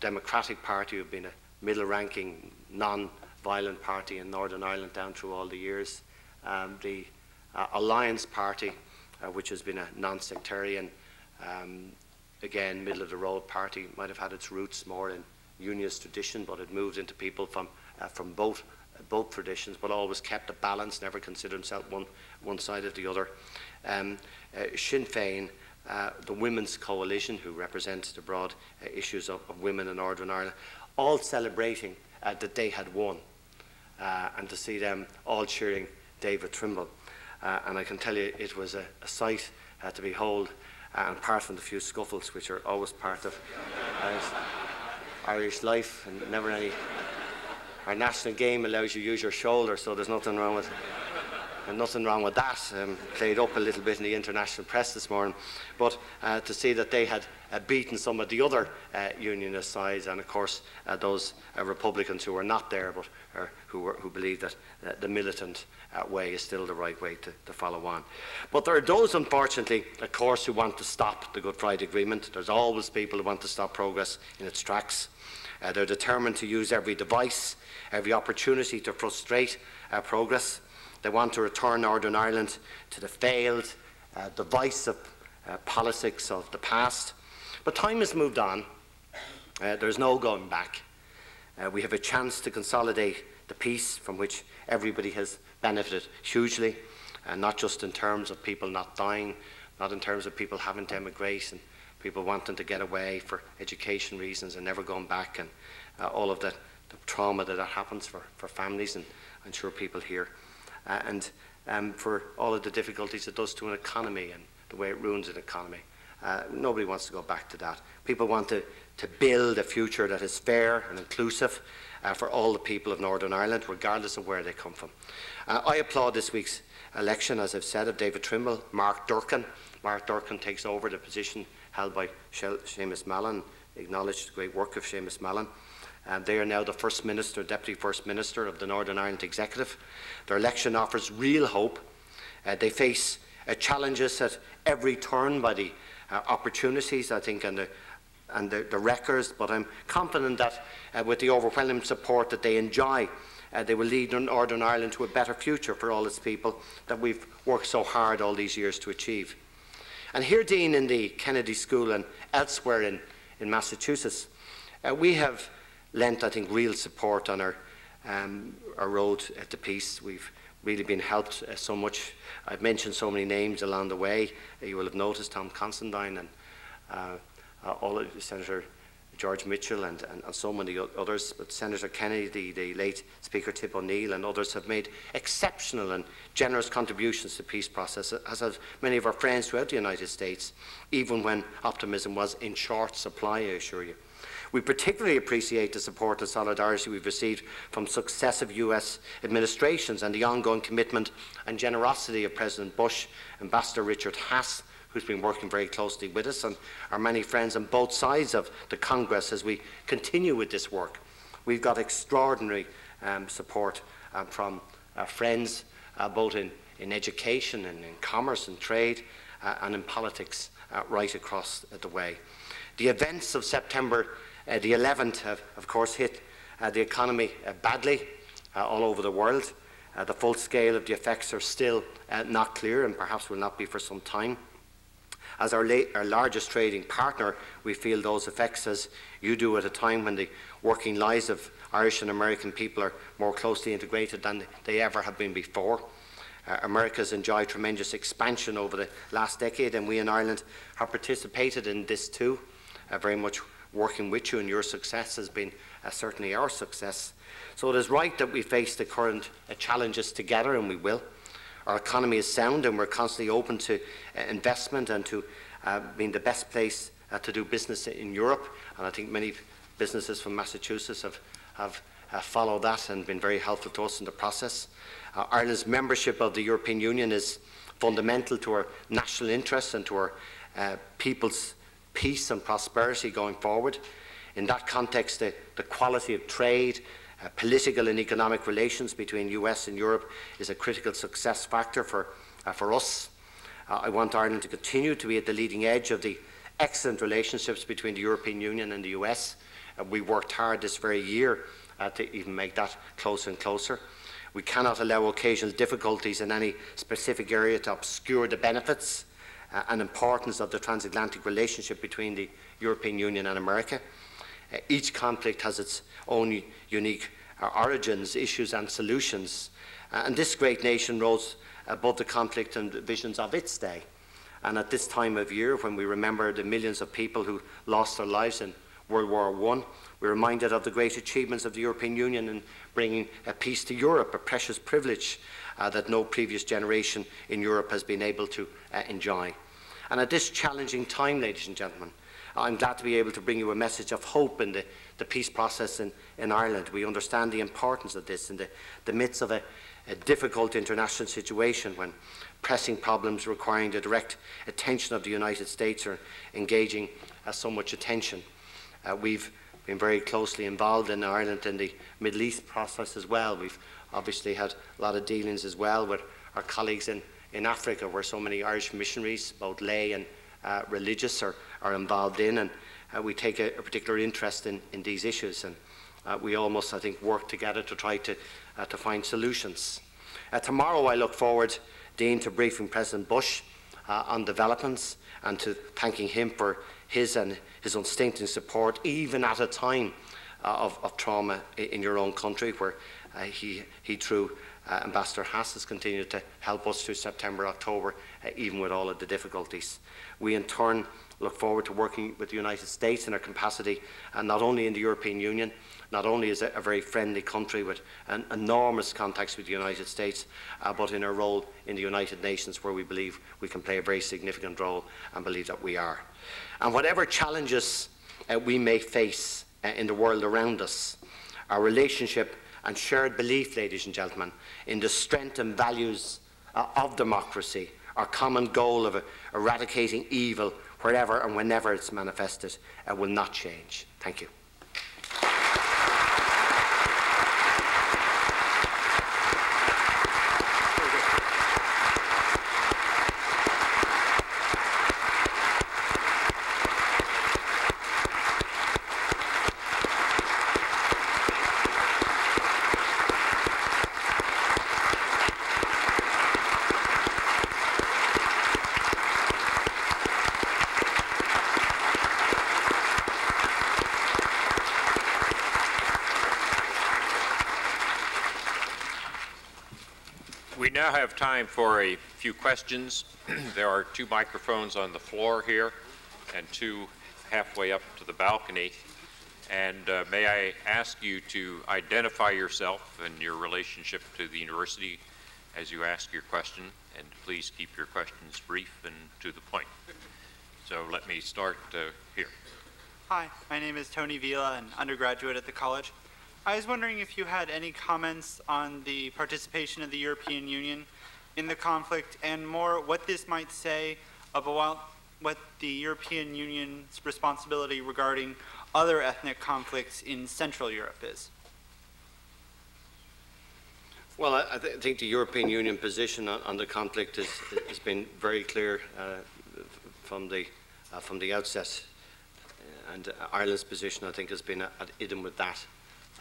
S2: Democratic Party, who have been a middle-ranking, non-violent party in Northern Ireland down through all the years, um, the uh, Alliance Party, uh, which has been a non-sectarian, um, again, middle-of-the-road party, might have had its roots more in unionist tradition, but it moved into people from, uh, from both, both traditions, but always kept a balance, never considered himself one, one side of the other. Um, uh, Sinn Féin, uh, the Women's Coalition, who represents the broad uh, issues of, of, women in Northern Ireland, all celebrating uh, that they had won. Uh, and to see them all cheering David Trimble. Uh, and I can tell you it was a, a sight to behold, and apart from the few scuffles which are always part of Irish, life, and never any. Our national game allows you to use your shoulder, so there's nothing wrong with and nothing wrong with that. Um, played up a little bit in the international press this morning, but uh, to see that they had uh, beaten some of the other uh, unionist sides, and of course uh, those uh, Republicans who were not there, but who, were, who believe that the militant way is still the right way to, to, follow on. But there are those, unfortunately, of course, who want to stop the Good Friday Agreement. There's always people who want to stop progress in its tracks. they're determined to use every device, every opportunity to frustrate progress. They want to return Northern Ireland to the failed, uh, divisive uh, politics of the past. But time has moved on. Uh, there's no going back. Uh, we have a chance to consolidate the peace from which everybody has benefited hugely, and not just in terms of people not dying, not in terms of people having to emigrate and people wanting to get away for education reasons and never going back, and uh, all of the, the trauma that, that happens for, for families and I'm sure people here uh, and um, for all of the difficulties it does to an economy and the way it ruins an economy. Uh, nobody wants to go back to that. People want to, to build a future that is fair and inclusive uh, for all the people of Northern Ireland, regardless of where they come from. Uh, I applaud this week's election, as I've said, of David Trimble, Mark Durkan. Mark Durkan takes over the position held by Seamus Mallon, acknowledged the great work of Seamus Mallon. Um, they are now the First Minister, Deputy First Minister of the Northern Ireland Executive. Their election offers real hope. Uh, they face uh, challenges at every turn by the uh, opportunities, I think, and the, and the, the records, but I'm confident that uh, with the overwhelming support that they enjoy, uh, they will lead Northern Ireland to a better future for all its people that we've worked so hard all these years to achieve. And here, Dean, in the Kennedy School and elsewhere in, in Massachusetts, uh, we have lent, I think, real support on our, um, our road to peace. We've really been helped uh, so much. I've mentioned so many names along the way. you will have noticed Tom Considine and uh, uh, all of Senator George Mitchell and, and, and, so many others, but Senator Kennedy, the, the, late Speaker Tip O'Neill and others have made exceptional and generous contributions to the peace process, as have many of our friends throughout the United States, even when optimism was in short supply, I assure you. We particularly appreciate the support and solidarity we've received from successive US administrations and the ongoing commitment and generosity of President Bush, Ambassador Richard Haass, who's been working very closely with us, and our many friends on both sides of the Congress as we continue with this work. We've got extraordinary um, support um, from our friends, uh, both in, in education and in commerce and trade uh, and in politics uh, right across the way. The events of September uh, the 11th, have, of course, hit uh, the economy uh, badly all over the world. the full scale of the effects are still not clear and perhaps will not be for some time. As our, our, largest trading partner, we feel those effects as you do at a time when the working lives of Irish and American people are more closely integrated than they ever have been before. Uh, America has enjoyed tremendous expansion over the last decade, and we in Ireland have participated in this too, uh, very much working with you, and your success has been uh, certainly our success. So it is right that we face the current uh, challenges together, and we will. Our economy is sound, and we're constantly open to uh, investment and to uh, being the best place uh, to do business in Europe. And I think many businesses from Massachusetts have, have uh, followed that and been very helpful to us in the process. Ireland's membership of the European Union is fundamental to our national interests and to our people's peace and prosperity going forward. In that context, the, the quality of trade, uh, political and economic relations between US and Europe is a critical success factor for, uh, for us. Uh, I want Ireland to continue to be at the leading edge of the excellent relationships between the European Union and the US. Uh, we worked hard this very year uh, to even make that closer and closer. We cannot allow occasional difficulties in any specific area to obscure the benefits uh, and importance of the transatlantic relationship between the European Union and America. Uh, each conflict has its own unique uh, origins, issues and solutions. Uh, and this great nation rose above the conflict and visions of its day. And at this time of year, when we remember the millions of people who lost their lives in World War I, we're reminded of the great achievements of the European Union in bringing a peace to Europe, a precious privilege uh, that no previous generation in Europe has been able to uh, enjoy. And at this challenging time, ladies and gentlemen, I'm glad to be able to bring you a message of hope in the, the peace process in, in Ireland. We understand the importance of this in the, the midst of a, a difficult international situation when pressing problems requiring the direct attention of the United States are engaging uh, so much attention. Uh, we've been very closely involved in Ireland in the Middle East process as well. We've obviously had a lot of dealings as well with our colleagues in, in Africa, where so many Irish missionaries, both lay and uh, religious, are, are involved in. And uh, we take a, a, particular interest in, in these issues. And uh, we almost, I think, work together to try to, uh, to find solutions. Uh, tomorrow, I look forward, Dean, to briefing President Bush on developments and to thanking him for his and his unstinting support, even at a time uh, of, of, trauma in your own country, where he, he, through uh, Ambassador Haass, has continued to help us through September, October, uh, even with all of the difficulties. We, in turn, look forward to working with the United States in our capacity, and not only in the European Union, not only is it a very friendly country with an enormous contacts with the United States, uh, but in our role in the United Nations, where we believe we can play a very significant role and believe that we are. And whatever challenges uh, we may face uh, in the world around us, our relationship and shared belief, ladies and gentlemen, in the strength and values uh, of democracy, our common goal of eradicating evil wherever and whenever it's manifested, uh, will not change. Thank you.
S1: Time for a few questions. there are two microphones on the floor here and two halfway up to the balcony. And uh, may I ask you to identify yourself and your relationship to the university as you ask your question, and please keep your questions brief and to the point. So let me start uh, here.
S3: Hi, my name is Tony Vila, an undergraduate at the college. I was wondering if you had any comments on the participation of the European Union in the conflict and more what this might say about what the European Union's responsibility regarding other ethnic conflicts in Central Europe is.
S2: Well, I, I, th I think the European Union position on, on the conflict is, has been very clear uh, from the uh, from the outset, uh, and Ireland's position, I think, has been at, ad idem with that.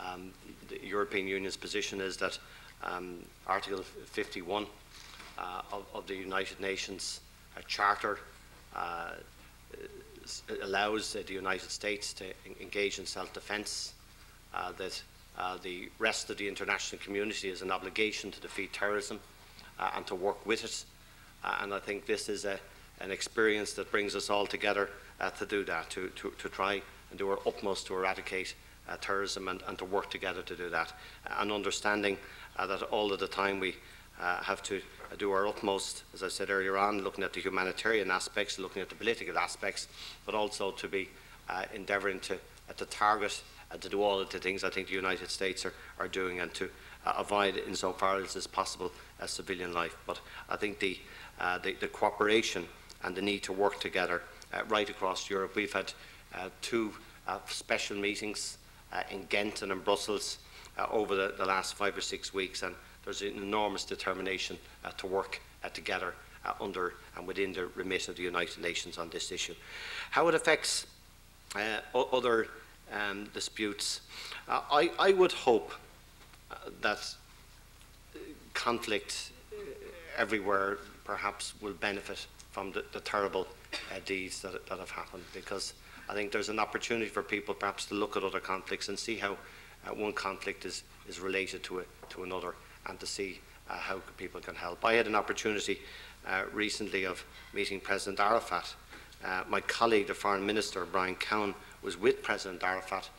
S2: Um, the European Union's position is that um, Article 51 uh, of, of, the United Nations Charter uh, allows the United States to engage in self-defense, uh, that uh, the rest of the international community has an obligation to defeat terrorism uh, and to work with it. Uh, and I think this is a, an experience that brings us all together uh, to do that, to, to, to, try and do our utmost to eradicate uh, terrorism and, and, to work together to do that. and understanding that all of the time we have to do our utmost, as I said earlier on, looking at the humanitarian aspects, looking at the political aspects, but also to be uh, endeavouring to, uh, to target and to do all of the things I think the United States are, are doing and to uh, avoid insofar as is possible a civilian life. But I think the, uh, the, the, cooperation and the need to work together uh, right across Europe. We've had uh, two special meetings in Ghent and in Brussels over the, the last five or six weeks and there's an enormous determination uh, to work uh, together uh, under and within the remit of the United Nations on this issue. How it affects other um, disputes, I, I, would hope that conflict everywhere perhaps will benefit from the, the terrible uh, deeds that, that, have happened because I think there's an opportunity for people perhaps to look at other conflicts and see how uh, one conflict is, is related to, a, to another and to see uh, how people can help. I had an opportunity uh, recently of meeting President Arafat. Uh, my colleague, the Foreign Minister, Brian Cowen, was with President Arafat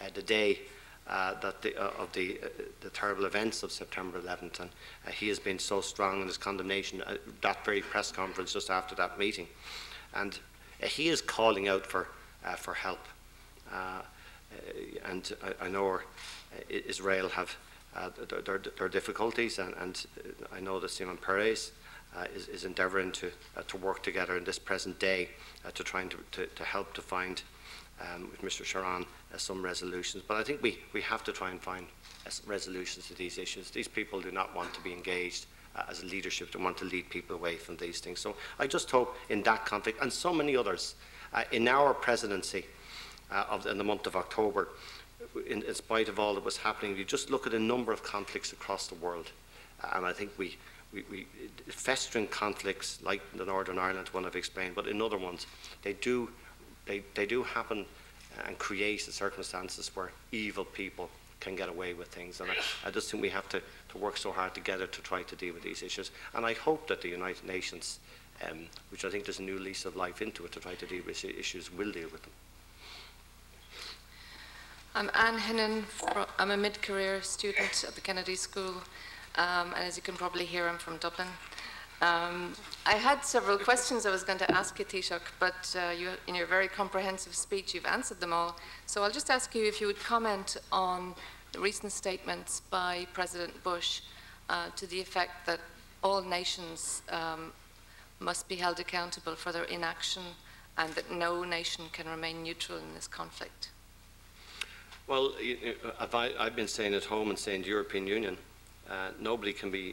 S2: uh, the day uh, that the, uh, of the, the, terrible events of September 11th, and he has been so strong in his condemnation at that very press conference just after that meeting. And he is calling out for, for help. and I, I know Israel have uh, there, there, difficulties, and, and, I know that Shimon Peres uh, is, is, endeavouring to, uh, to work together in this present day uh, to try to, to, to, help to find, um, with Mr. Sharon, uh, some resolutions. But I think we, we have to try and find uh, resolutions to these issues. These people do not want to be engaged as a leadership, they want to lead people away from these things. So I just hope in that conflict, and so many others, in our presidency of in the month of October, in, in, spite of all that was happening, you just look at a number of conflicts across the world. And I think we, we, we, festering conflicts like the Northern Ireland one I've explained, but in other ones, they do, they, they do happen and create the circumstances where evil people can get away with things. And I, I, just think we have to, to work so hard together to try to deal with these issues. And I hope that the United Nations, um, which I think there's a new lease of life into it to try to deal with these issues, will deal with them.
S4: I'm Anne Hinnon. I'm a mid-career student at the Kennedy School, um, and as you can probably hear, I'm from Dublin. Um, I had several questions I was going to ask you, Taoiseach, but uh, you, in your very comprehensive speech, you've answered them all. So I'll just ask you if you would comment on the recent statements by President Bush uh, to the effect that all nations um, must be held accountable for their inaction and that no nation can remain neutral in this conflict.
S2: Well, I, have been saying at home and saying the European Union, uh, nobody can be,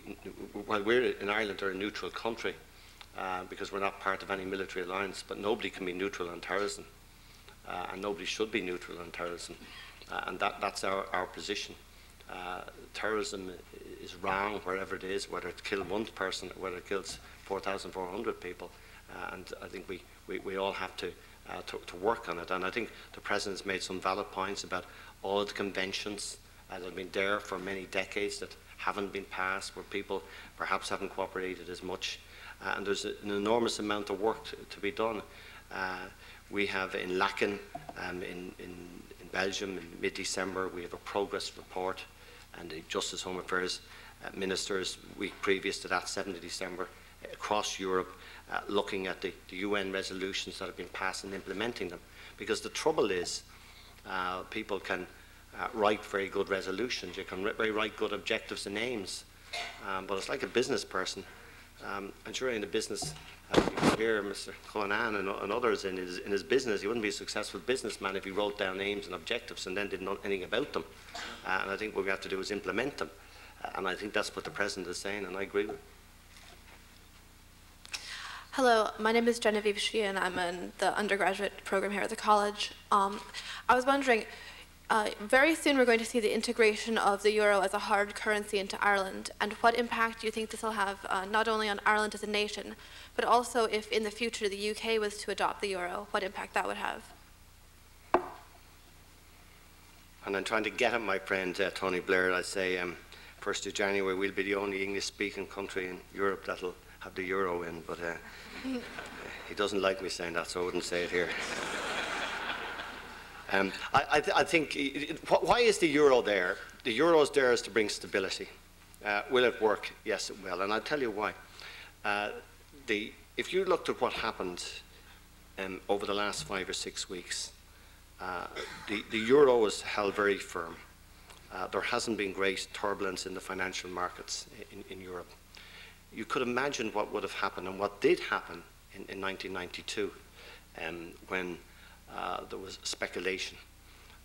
S2: while we're in Ireland are a neutral country, uh, because we're not part of any military alliance, but nobody can be neutral on terrorism. Uh, and nobody should be neutral on terrorism. Uh, and that, that's our, our position. Uh, terrorism is wrong wherever it is, whether it kills one person, whether it kills 4,400 people. Uh, and I think we, we, we all have to uh, to, to, work on it. And I think the President has made some valid points about all the conventions uh, that have been there for many decades that haven't been passed, where people perhaps haven't cooperated as much. Uh, and there's an enormous amount of work to, to be done. Uh, we have in Laeken, um, in, in, in, Belgium, in mid-December, we have a progress report, and the Justice Home Affairs uh, Ministers, week previous to that, 7th of December, across Europe, uh, looking at the, the, UN resolutions that have been passed and implementing them. Because the trouble is, uh, people can uh, write very good resolutions, you can write good objectives and aims, um, but it's like a business person. Um, I'm sure in the business, uh, you can hear Mr. Conan and, and, others in his, in his business, he wouldn't be a successful businessman if he wrote down aims and objectives and then didn't know anything about them. Uh, and I think what we have to do is implement them. And I think that's what the President is saying, and I agree with
S5: Hello, my name is Genevieve Sheehan. I'm in the undergraduate program here at the college. Um, I was wondering, uh, very soon we're going to see the integration of the euro as a hard currency into Ireland, and what impact do you think this will have uh, not only on Ireland as a nation, but also if in the future the UK was to adopt the euro, what impact that would have?
S2: And I'm trying to get at my friend uh, Tony Blair. I say, um, 1st of January, we'll be the only English-speaking country in Europe that'll have the euro in, but uh, he doesn't like me saying that, so I wouldn't say it here. Um, I, I, th I, think, it, why is the euro there? The euro is there is to bring stability. Uh, will it work? Yes, it will. And I'll tell you why. Uh, the, if you looked at what happened um, over the last five or six weeks, uh, the, the euro is held very firm. Uh, there hasn't been great turbulence in the financial markets in, in, Europe. You could imagine what would have happened and what did happen in, in 1992 um, when uh, there was speculation.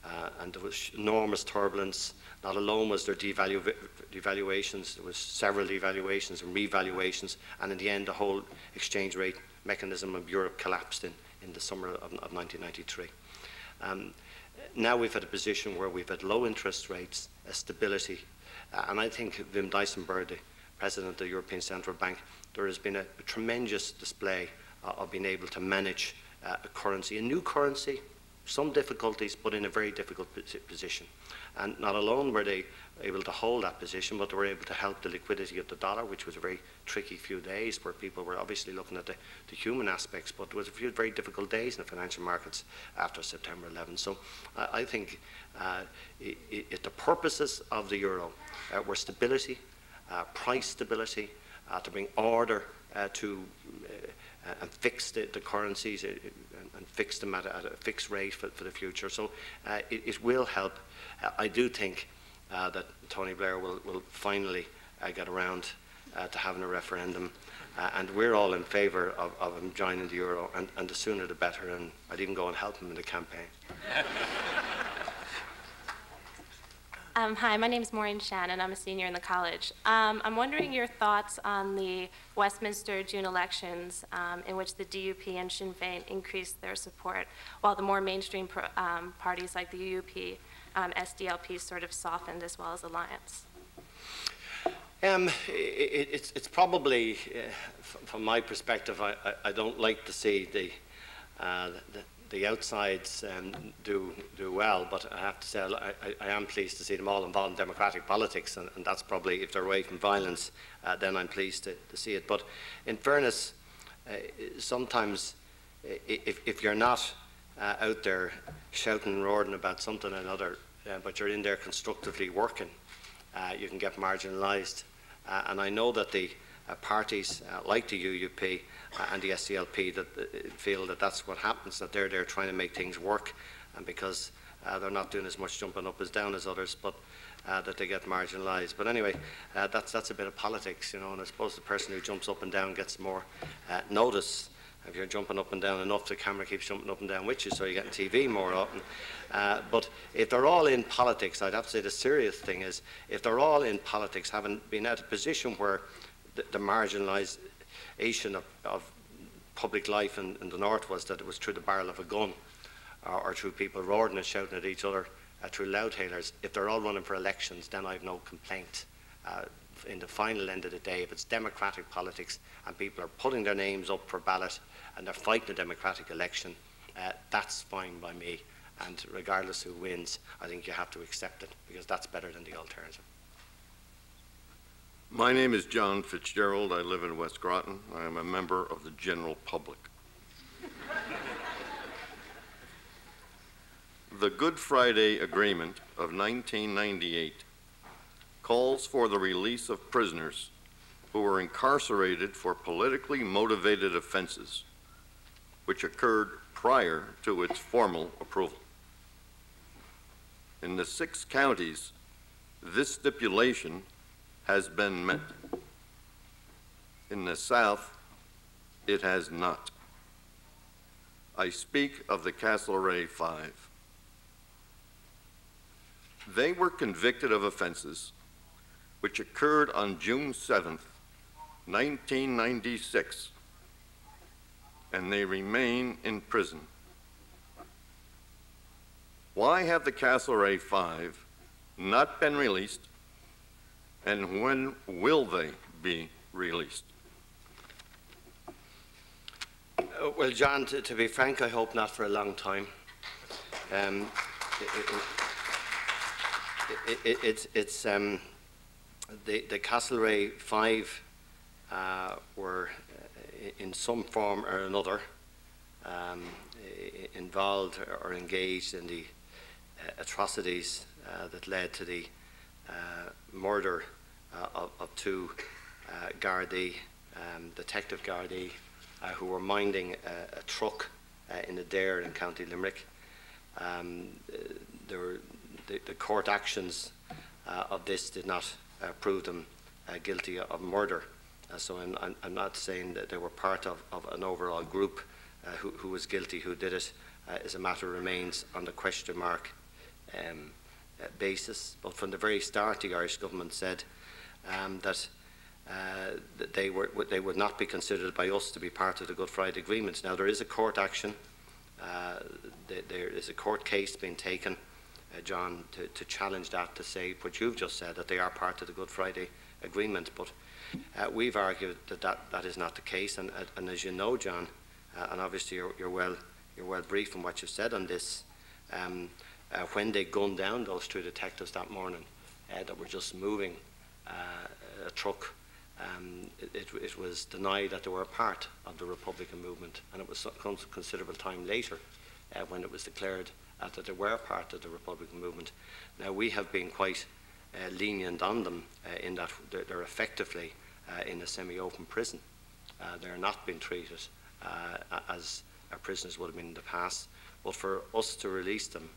S2: Uh, and there was enormous turbulence. Not alone was there devalu devaluations, there was several devaluations and revaluations, and in the end, the whole exchange rate mechanism of Europe collapsed in, in the summer of, of 1993. Um, now we've had a position where we've had low interest rates, a stability, uh, and I think Wim Duisenberg, the president of the European Central Bank, there has been a, a tremendous display uh, of being able to manage uh, a currency, a new currency, some difficulties, but in a very difficult position. And not alone were they able to hold that position, but they were able to help the liquidity of the dollar, which was a very tricky few days where people were obviously looking at the, the human aspects, but there was a few very difficult days in the financial markets after September 11. So uh, I think uh, it, it, the purposes of the euro uh, were stability, price stability, uh, to bring order uh, to uh, and fix the, the currencies uh, and, and, fix them at a, at a, fixed rate for, for the future. So uh, it, it, will help. I do think that Tony Blair will, will finally get around to having a referendum. Uh, and we're all in favour of, of, him joining the euro, and, and, the sooner the better. And I'd even go and help him in the campaign.
S6: Um, hi, my name is Maureen Shannon. I'm a senior in the college. Um, I'm wondering your thoughts on the Westminster June elections um, in which the DUP and Sinn Féin increased their support, while the more mainstream pro, um, parties like the UUP, um, SDLP sort of softened as well as Alliance.
S2: Um, it, it's, it's, probably, uh, from my perspective, I, I, I, don't like to see the, uh, the the outsides um, do do well, but I have to say I, I, am pleased to see them all involved in democratic politics, and, and that's probably if they're away from violence, uh, then I'm pleased to, to, see it. But in fairness, uh, sometimes if, if you're not uh, out there shouting and roaring about something or another, uh, but you're in there constructively working, uh, you can get marginalised. Uh, and I know that the parties like the UUP and the SDLP that uh, feel that that's what happens, that they're there trying to make things work, and because uh, they're not doing as much jumping up as down as others, but uh, that they get marginalised. But anyway, uh, that's that's a bit of politics, you know. And I suppose the person who jumps up and down gets more uh, notice. If you're jumping up and down enough, the camera keeps jumping up and down with you, so you're getting TV more often. but if they're all in politics, I'd have to say the serious thing is if they're all in politics, having been at a position where the, the marginalised Asian of, of public life in, in, the north was that it was through the barrel of a gun or, or through people roaring and shouting at each other uh, through loudhailers. If they're all running for elections, then I have no complaint. Uh, in the final end of the day, if it's democratic politics and people are putting their names up for ballot and they're fighting a democratic election, uh, that's fine by me. And regardless who wins, I think you have to accept it because that's better than the alternative.
S7: My name is John Fitzgerald. I live in West Groton. I am a member of the general public. the Good Friday Agreement of 1998 calls for the release of prisoners who were incarcerated for politically motivated offenses, which occurred prior to its formal approval. In the six counties, this stipulation has been met. In the South, it has not. I speak of the Castlerea Five. They were convicted of offenses which occurred on June 7th, 1996, and they remain in prison. Why have the Castlerea Five not been released, and when will they be released?
S2: Uh, well, John, to, to, be frank, I hope not for a long time. Um, it, it, it, it's um, the, the Castlerea Five uh, were uh, in some form or another um, involved or engaged in the uh, atrocities uh, that led to the uh, murder of, of, two Gardaí, um, Detective Gardaí, who were minding a, a truck in Adare in County Limerick. Um, there were the, the court actions of this did not prove them guilty of murder. Uh, so I'm, I'm, not saying that they were part of, of an overall group uh, who, who, was guilty, who did it, uh, as a matter remains on the question mark um, uh, basis. But from the very start, the Irish government said um, that, uh, they, were, they would not be considered by us to be part of the Good Friday Agreement. Now, there is a court action, uh, there is a court case being taken, uh, John, to, to, challenge that, to say what you've just said, that they are part of the Good Friday Agreement. But uh, we've argued that, that that is not the case. And, and as you know, John, and obviously you're, you're, well, you're well briefed in what you've said on this, um, uh, when they gunned down those two detectives that morning uh, that were just moving uh, a truck, um, it, it, was denied that they were a part of the Republican movement, and it was considerable time later uh, when it was declared uh, that they were a part of the Republican movement. Now we have been quite uh, lenient on them in that they're effectively in a semi-open prison. they're not being treated as prisoners would have been in the past. But for us to release them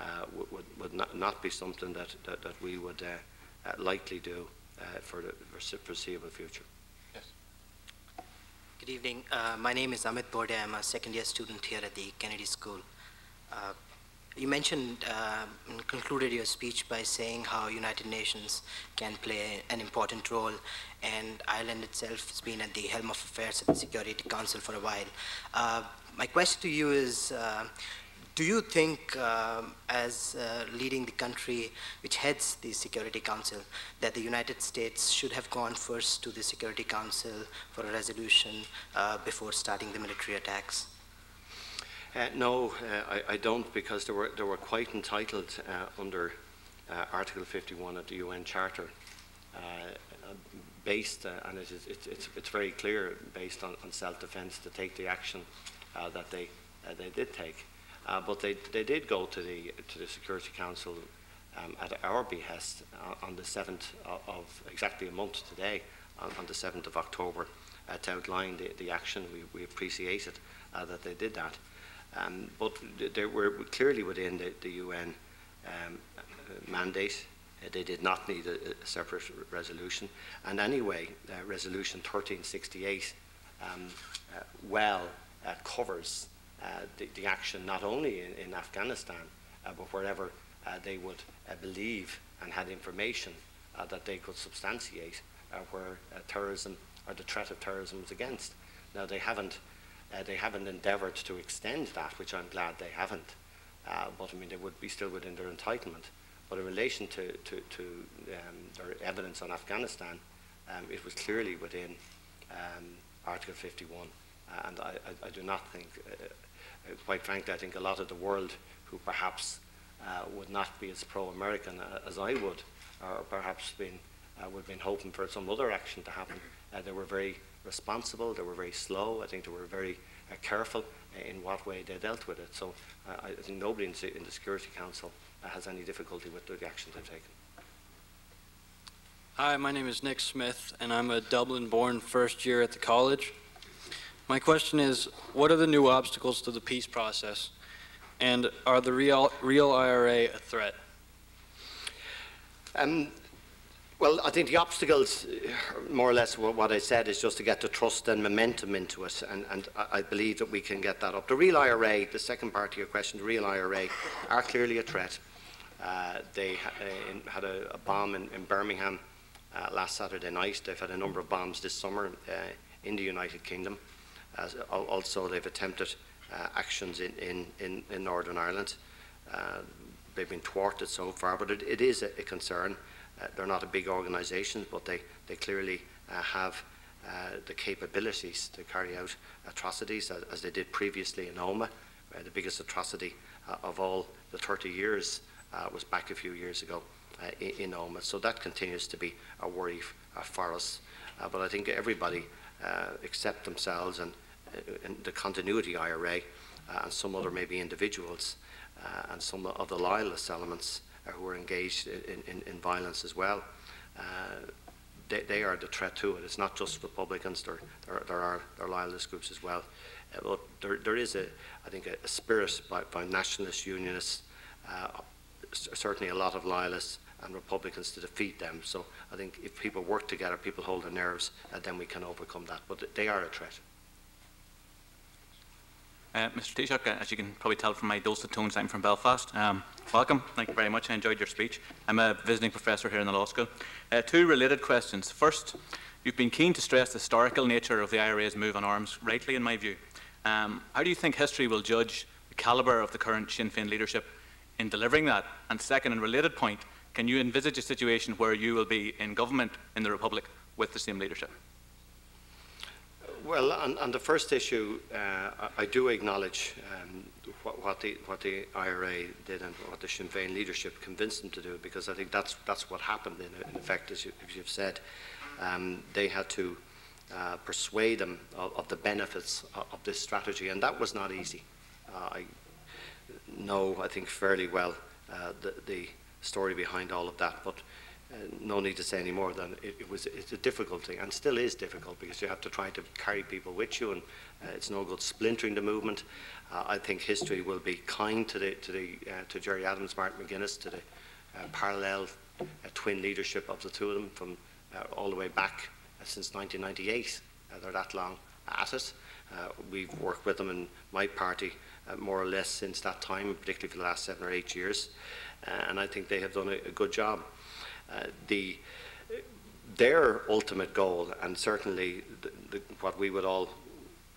S2: uh, would, would not, not, be something that, that, that we would uh, uh, likely do for the foreseeable future. Yes.
S8: Good evening. my name is Amit Borde. I'm a second year student here at the Kennedy School. You mentioned, uh, concluded your speech by saying how United Nations can play an important role, and Ireland itself has been at the helm of affairs at the Security Council for a while. Uh, my question to you is, uh, do you think, um, as uh, leading the country which heads the Security Council, that the United States should have gone first to the Security Council for a resolution uh, before starting the military attacks?
S2: Uh, no, uh, I, I, don't, because they were, they were quite entitled uh, under uh, Article 51 of the UN Charter, based, and it is, it's, it's, it's, very clear, based on, on self-defense, to take the action that they, they did take. Uh, but they, they did go to the, to the Security Council um, at our behest uh, on the 7th of, of, exactly a month today, on, on the 7th of October, uh, to outline the, the action. We, we appreciated uh, that they did that. Um, but they were clearly within the, the UN um, mandate. Uh, they did not need a, a separate resolution. And anyway, Resolution 1368 um, well covers the, the, action not only in, in Afghanistan, uh, but wherever uh, they would believe and had information that they could substantiate where terrorism or the threat of terrorism was against. Now they haven't, they haven't endeavoured to extend that, which I'm glad they haven't. but I mean, they would be still within their entitlement. But in relation to, to, to um, their evidence on Afghanistan, um, it was clearly within um, Article 51. Uh, and I, I, I, do not think, uh, uh, quite frankly, I think a lot of the world who perhaps uh, would not be as pro-American uh, as I would, or perhaps been Uh, we've been hoping for some other action to happen. Uh, they were very responsible, they were very slow, I think they were very uh, careful in what way they dealt with it. So uh, I think nobody in, in the Security Council uh, has any difficulty with the actions they've taken.
S9: Hi, my name is Nick Smith, and I'm a Dublin born first year at the college. My question is what are the new obstacles to the peace process? And are the real, real IRA a threat?
S2: Um, well, I think the obstacles, more or less what I said, is just to get the trust and momentum into it, and, and I believe that we can get that up. The real IRA, the second part of your question, the real IRA, are clearly a threat. Uh, they ha uh, had a, a, bomb in, in Birmingham uh, last Saturday night. They've had a number of bombs this summer uh, in the United Kingdom. As, also, they've attempted uh, actions in, in, in, in, Northern Ireland. Uh, they've been thwarted so far, but it, it is a, a concern. Uh, they're not a big organisation, but they, they clearly uh, have uh, the capabilities to carry out atrocities as, as they did previously in Omagh. the biggest atrocity of all the 30 years was back a few years ago in, in Omagh. So that continues to be a worry for us. but I think everybody accept themselves and the continuity IRA and some other maybe individuals uh, and some of the loyalist elements uh, who are engaged in, in, in violence as well. Uh, they, they, are the threat to it. It's not just Republicans, there, there, there are, there loyalist groups as well. Uh, but there, there is, a, I think, a, a spirit by, by nationalist unionists, uh, certainly a lot of loyalists and Republicans to defeat them. So I think if people work together, people hold their nerves, uh, then we can overcome that. But they are a threat.
S10: Uh, Mr. Taoiseach, uh, as you can probably tell from my dulcet tones, I'm from Belfast. Um, welcome. Thank you very much. I enjoyed your speech. I'm a visiting professor here in the law school. Uh, two related questions. First, you've been keen to stress the historical nature of the IRA's move on arms, rightly in my view. Um, how do you think history will judge the calibre of the current Sinn Féin leadership in delivering that? And second, and related point, can you envisage a situation where you will be in government in the Republic with the same leadership?
S2: Well, on, on, the first issue, uh, I, I, do acknowledge um, what, what, the, what the IRA did and what the Sinn Féin leadership convinced them to do, because I think that's, that's what happened in, in effect, as, you, have said. Um, they had to uh, persuade them of, of, the benefits of, of, this strategy, and that was not easy. Uh, I know, I think, fairly well uh, the, the story behind all of that, but uh, no need to say any more than it, it, was it's a difficulty and still is difficult because you have to try to carry people with you and uh, it's no good splintering the movement. Uh, I think history will be kind to the to the uh, to Gerry Adams, Martin McGuinness, to the uh, parallel twin leadership of the two of them from all the way back since 1998. they're that long at it. we've worked with them in my party more or less since that time, particularly for the last seven or eight years, and I think they have done a, a good job. Uh, the, their ultimate goal, and certainly the, the, what we would all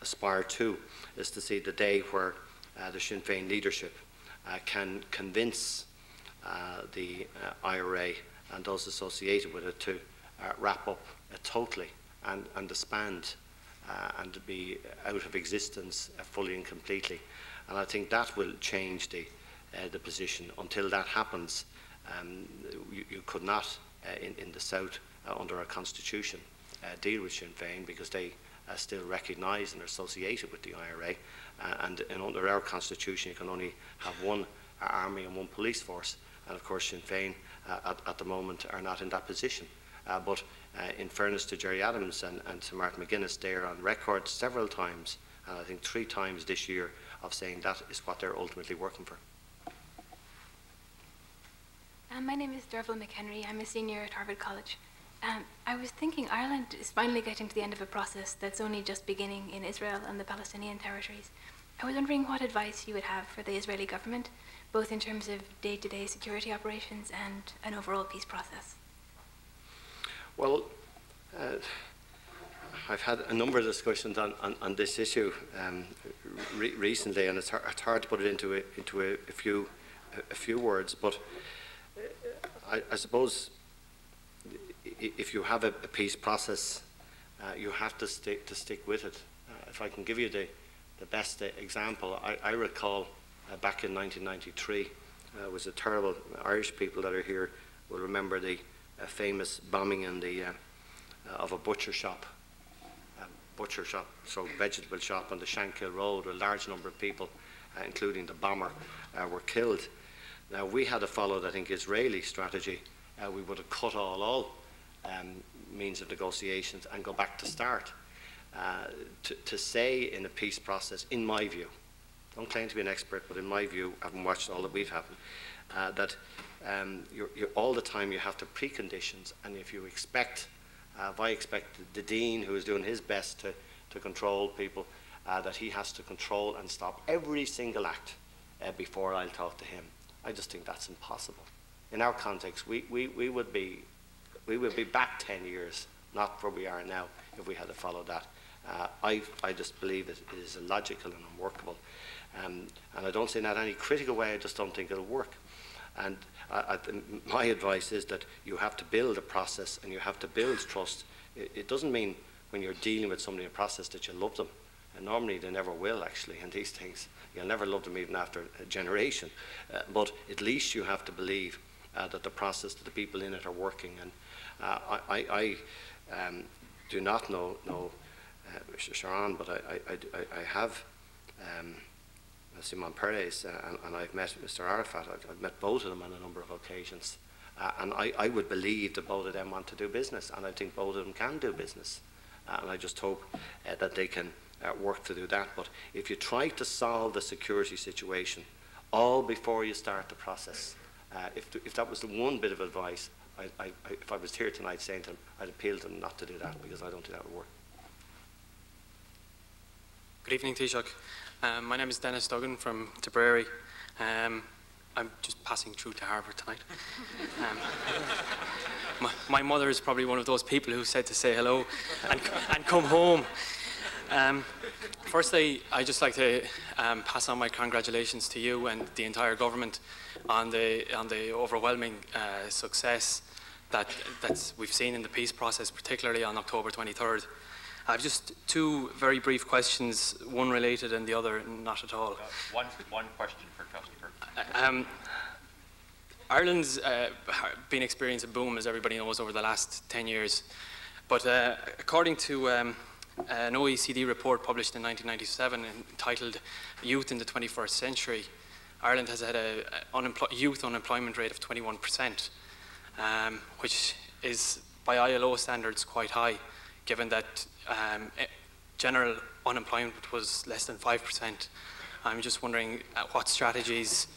S2: aspire to, is to see the day where uh, the Sinn Féin leadership uh, can convince uh, the uh, IRA and those associated with it to wrap up totally and, and disband and be out of existence fully and completely. And I think that will change the, the position. Until that happens, um, you, you, could not, uh, in, in the South, uh, under our constitution, uh, deal with Sinn Féin because they still recognise and are associated with the IRA. and, and under our constitution, you can only have one army and one police force. And of course, Sinn Féin at, at, the moment are not in that position. but in fairness to Gerry Adams and, and to Martin McGuinness, they are on record several times, and I think three times this year, of saying that is what they're ultimately working for.
S11: Um, my name is Derville McHenry. I'm a senior at Harvard College. Um, I was thinking Ireland is finally getting to the end of a process that's only just beginning in Israel and the Palestinian territories. I was wondering what advice you would have for the Israeli government, both in terms of day to day security operations and an overall peace process.
S2: Well, uh, I've had a number of discussions on, on, on this issue um, re recently, and it's hard, it's hard, to put it into a, into a, a few a, few words, but I, I suppose if you have a, a peace process, uh, you have to stick to stick with it. Uh, if I can give you the the best uh, example, I, I recall uh, back in 1993 uh, was a terrible Irish people that are here will remember the a famous bombing in the, uh, of a butcher shop. A butcher shop, so vegetable shop on the Shankill Road. A large number of people, uh, including the bomber, uh, were killed. Now, we had to follow, I think, Israeli strategy. Uh, we would have cut all, all um, means of negotiations and go back to start. Uh, to, to say in a peace process, in my view, don't claim to be an expert, but in my view, having watched all that we've happened, uh, that um, you're, you're all the time you have to preconditions, and if you expect, uh, if I expect the dean who is doing his best to, to control people, uh, that he has to control and stop every single act uh, before I'll talk to him. I just think that's impossible. In our context, we, we, we, would be, we would be back 10 years, not where we are now, if we had to follow that. Uh, I, I just believe it, it is illogical and unworkable. Um, and I don't say that in any critical way, I just don't think it'll work. And I, I, my advice is that you have to build a process and you have to build trust. It, it doesn't mean when you're dealing with somebody in a process that you love them. And normally they never will, actually, in these things. You'll never love them even after a generation. Uh, but at least you have to believe uh, that the process, that the people in it are working. And uh, I, I um, do not know, know uh, Sharon, but I, I, I have um, Shimon Peres uh, and, and, I've met Mr. Arafat. I've, I've, met both of them on a number of occasions. Uh, and I, I, would believe that both of them want to do business, and I think both of them can do business. Uh, and I just hope uh, that they can uh, work to do that. But if you try to solve the security situation all before you start the process, uh, if, if that was the one bit of advice, I, I, if I was here tonight saying to them, I'd appeal to them not to do that because I don't think that would work.
S12: Good evening, Taoiseach. Um, my name is Dennis Duggan from Tipperary. Um, I'm just passing through to Harvard tonight. Um, my, my, mother is probably one of those people who said to say hello and, and come home. Um, firstly, I'd just like to um, pass on my congratulations to you and the entire government on the, on the overwhelming uh, success that that's we've seen in the peace process, particularly on October 23rd. I have just two very brief questions, one related and the other not at all. Uh,
S1: one, one question per customer.
S12: Uh, um, Ireland's uh, been experiencing a boom, as everybody knows, over the last 10 years. But uh, according to um, an OECD report published in 1997 entitled Youth in the 21st Century, Ireland has had a, a youth unemployment rate of 21%, um, which is by ILO standards quite high, given that um, eh, general unemployment was less than 5%. I'm just wondering uh, what strategies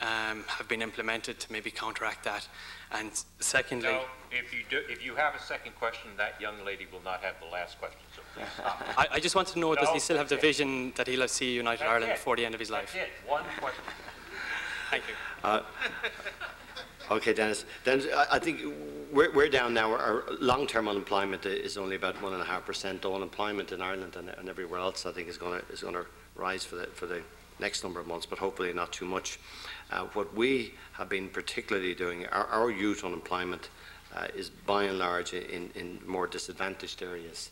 S12: um, have been implemented to maybe counteract that. And secondly,
S1: no, if you do, if you have a second question, that young lady will not have the last question. So please stop.
S12: I, I, just want to know: no, Does he still have the vision that he'll see United Ireland
S1: it.
S12: before the end of his life?
S1: That's it. One question.
S12: Thank you. Uh,
S2: Okay, Dennis. Then I think we're, we're down now. Our long-term unemployment is only about one and a half percent. Though unemployment in Ireland and, and everywhere else, I think, is going to is going to rise for the for the next number of months, but hopefully not too much. Uh, what we have been particularly doing, our, our youth unemployment uh, is by and large in, in more disadvantaged areas.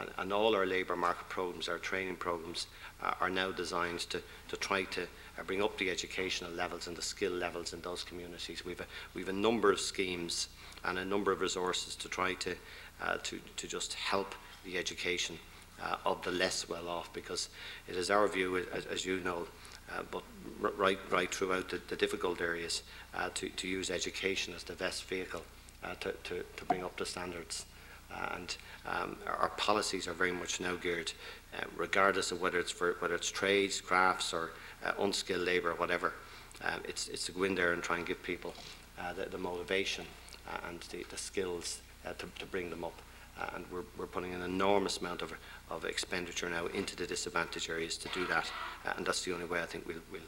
S2: And, and all our labour market programs, our training programs, uh, are now designed to, to try to uh, bring up the educational levels and the skill levels in those communities. We've a, we've a number of schemes and a number of resources to try to, uh, to, to just help the education uh, of the less well off because it is our view, as, as you know, uh, but right, right throughout the, the difficult areas, uh, to, to use education as the best vehicle uh, to, to, to bring up the standards. And um, our policies are very much now geared, regardless of whether it's for whether it's trades, crafts, or uh, unskilled labour or whatever. Um, it's, it's to go in there and try and give people uh, the, the, motivation uh, and the, the skills to, to, bring them up. and we're, we're putting an enormous amount of, of expenditure now into the disadvantaged areas to do that. and that's the only way I think we'll, we'll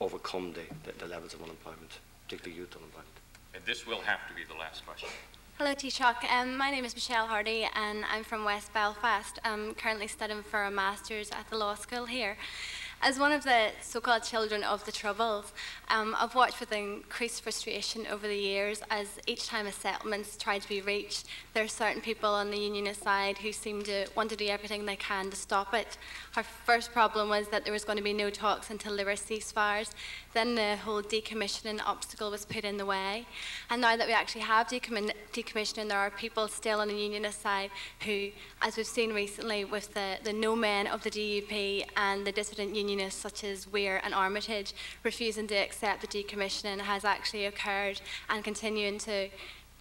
S2: overcome the, the, the levels of unemployment, particularly youth unemployment.
S1: And this will have to be the last question.
S13: Hello, Taoiseach. Um, my name is Michelle Hardy and I'm from West Belfast. I'm currently studying for a Master's at the law school here. As one of the so-called children of the Troubles, um, I've watched with increased frustration over the years as each time a settlement's tried to be reached, there are certain people on the unionist side who seem to want to do everything they can to stop it. Our first problem was that there was going to be no talks until there were ceasefires. Then the whole decommissioning obstacle was put in the way. And now that we actually have decommi- decommissioning, there are people still on the unionist side who, as we've seen recently with the, the no men of the DUP and the dissident unionists such as Weir and Armitage, refusing to accept the decommissioning has actually occurred and continuing to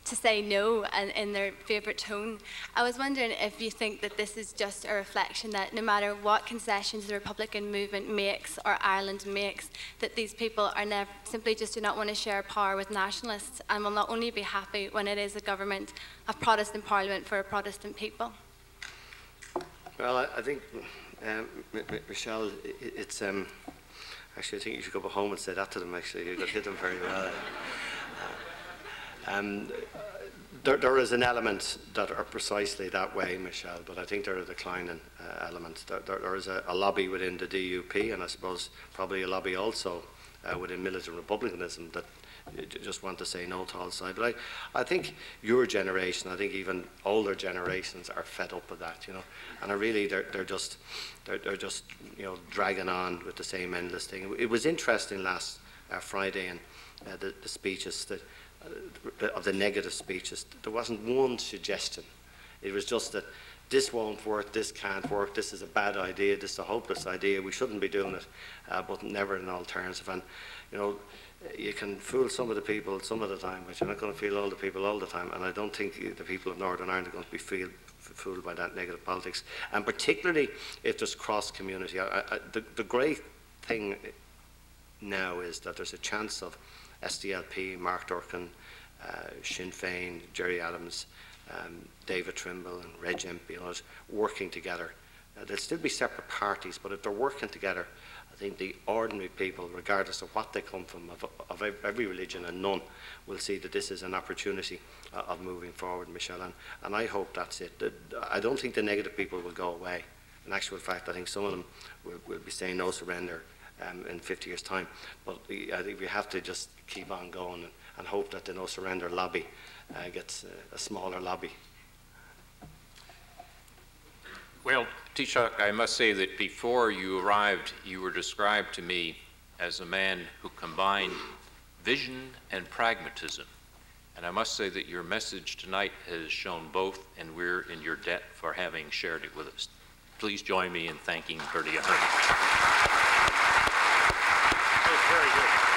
S13: to say no and in their favourite tone. I was wondering if you think that this is just a reflection that no matter what concessions the Republican movement makes or Ireland makes, that these people are never, simply just do not want to share power with nationalists and will not only be happy when it is a government, a Protestant parliament for a Protestant people.
S2: Well, I, I think, um, M- M- Michelle, i- i- it's um, actually I think you should go home and say that to them. Actually, you got hit them very well. Um, there, there is an element that are precisely that way, Michelle, but I think there are declining uh, elements. There, there, there is a, a lobby within the DUP, and I suppose probably a lobby also uh, within militant republicanism that just want to say no to all sides. But I, I think your generation, I think even older generations are fed up with that, you know, and are really they're, they're just they're, they're just you know dragging on with the same endless thing. It was interesting last uh, Friday and uh, the, the speeches that of the negative speeches. There wasn't one suggestion. It was just that this won't work, this can't work, this is a bad idea, this is a hopeless idea, we shouldn't be doing it, uh, but never an alternative. And, you know, you can fool some of the people some of the time, but you're not going to fool all the people all the time. And I don't think the people of Northern Ireland are going to be feel, fooled by that negative politics. And particularly if there's cross community. I, I, the, the great thing now is that there's a chance of SDLP, Mark Durkan, uh, Sinn Féin, Gerry Adams, um, David Trimble, and Reg Empey, and working together. Uh, they'll still be separate parties, but if they're working together, I think the ordinary people, regardless of what they come from, of, of every religion and none, will see that this is an opportunity uh, of moving forward, Michelle. And, and I hope that's it. The, I don't think the negative people will go away. In actual fact, I think some of them will, will be saying no surrender um, in 50 years' time. But I think we have to just keep on going and, and hope that the no surrender lobby uh, gets uh, a smaller lobby.
S1: Well, Taoiseach, I must say that before you arrived, you were described to me as a man who combined vision and pragmatism. And I must say that your message tonight has shown both, and we're in your debt for having shared it with us. Please join me in thanking Bertie Ahern.
S14: That was very good.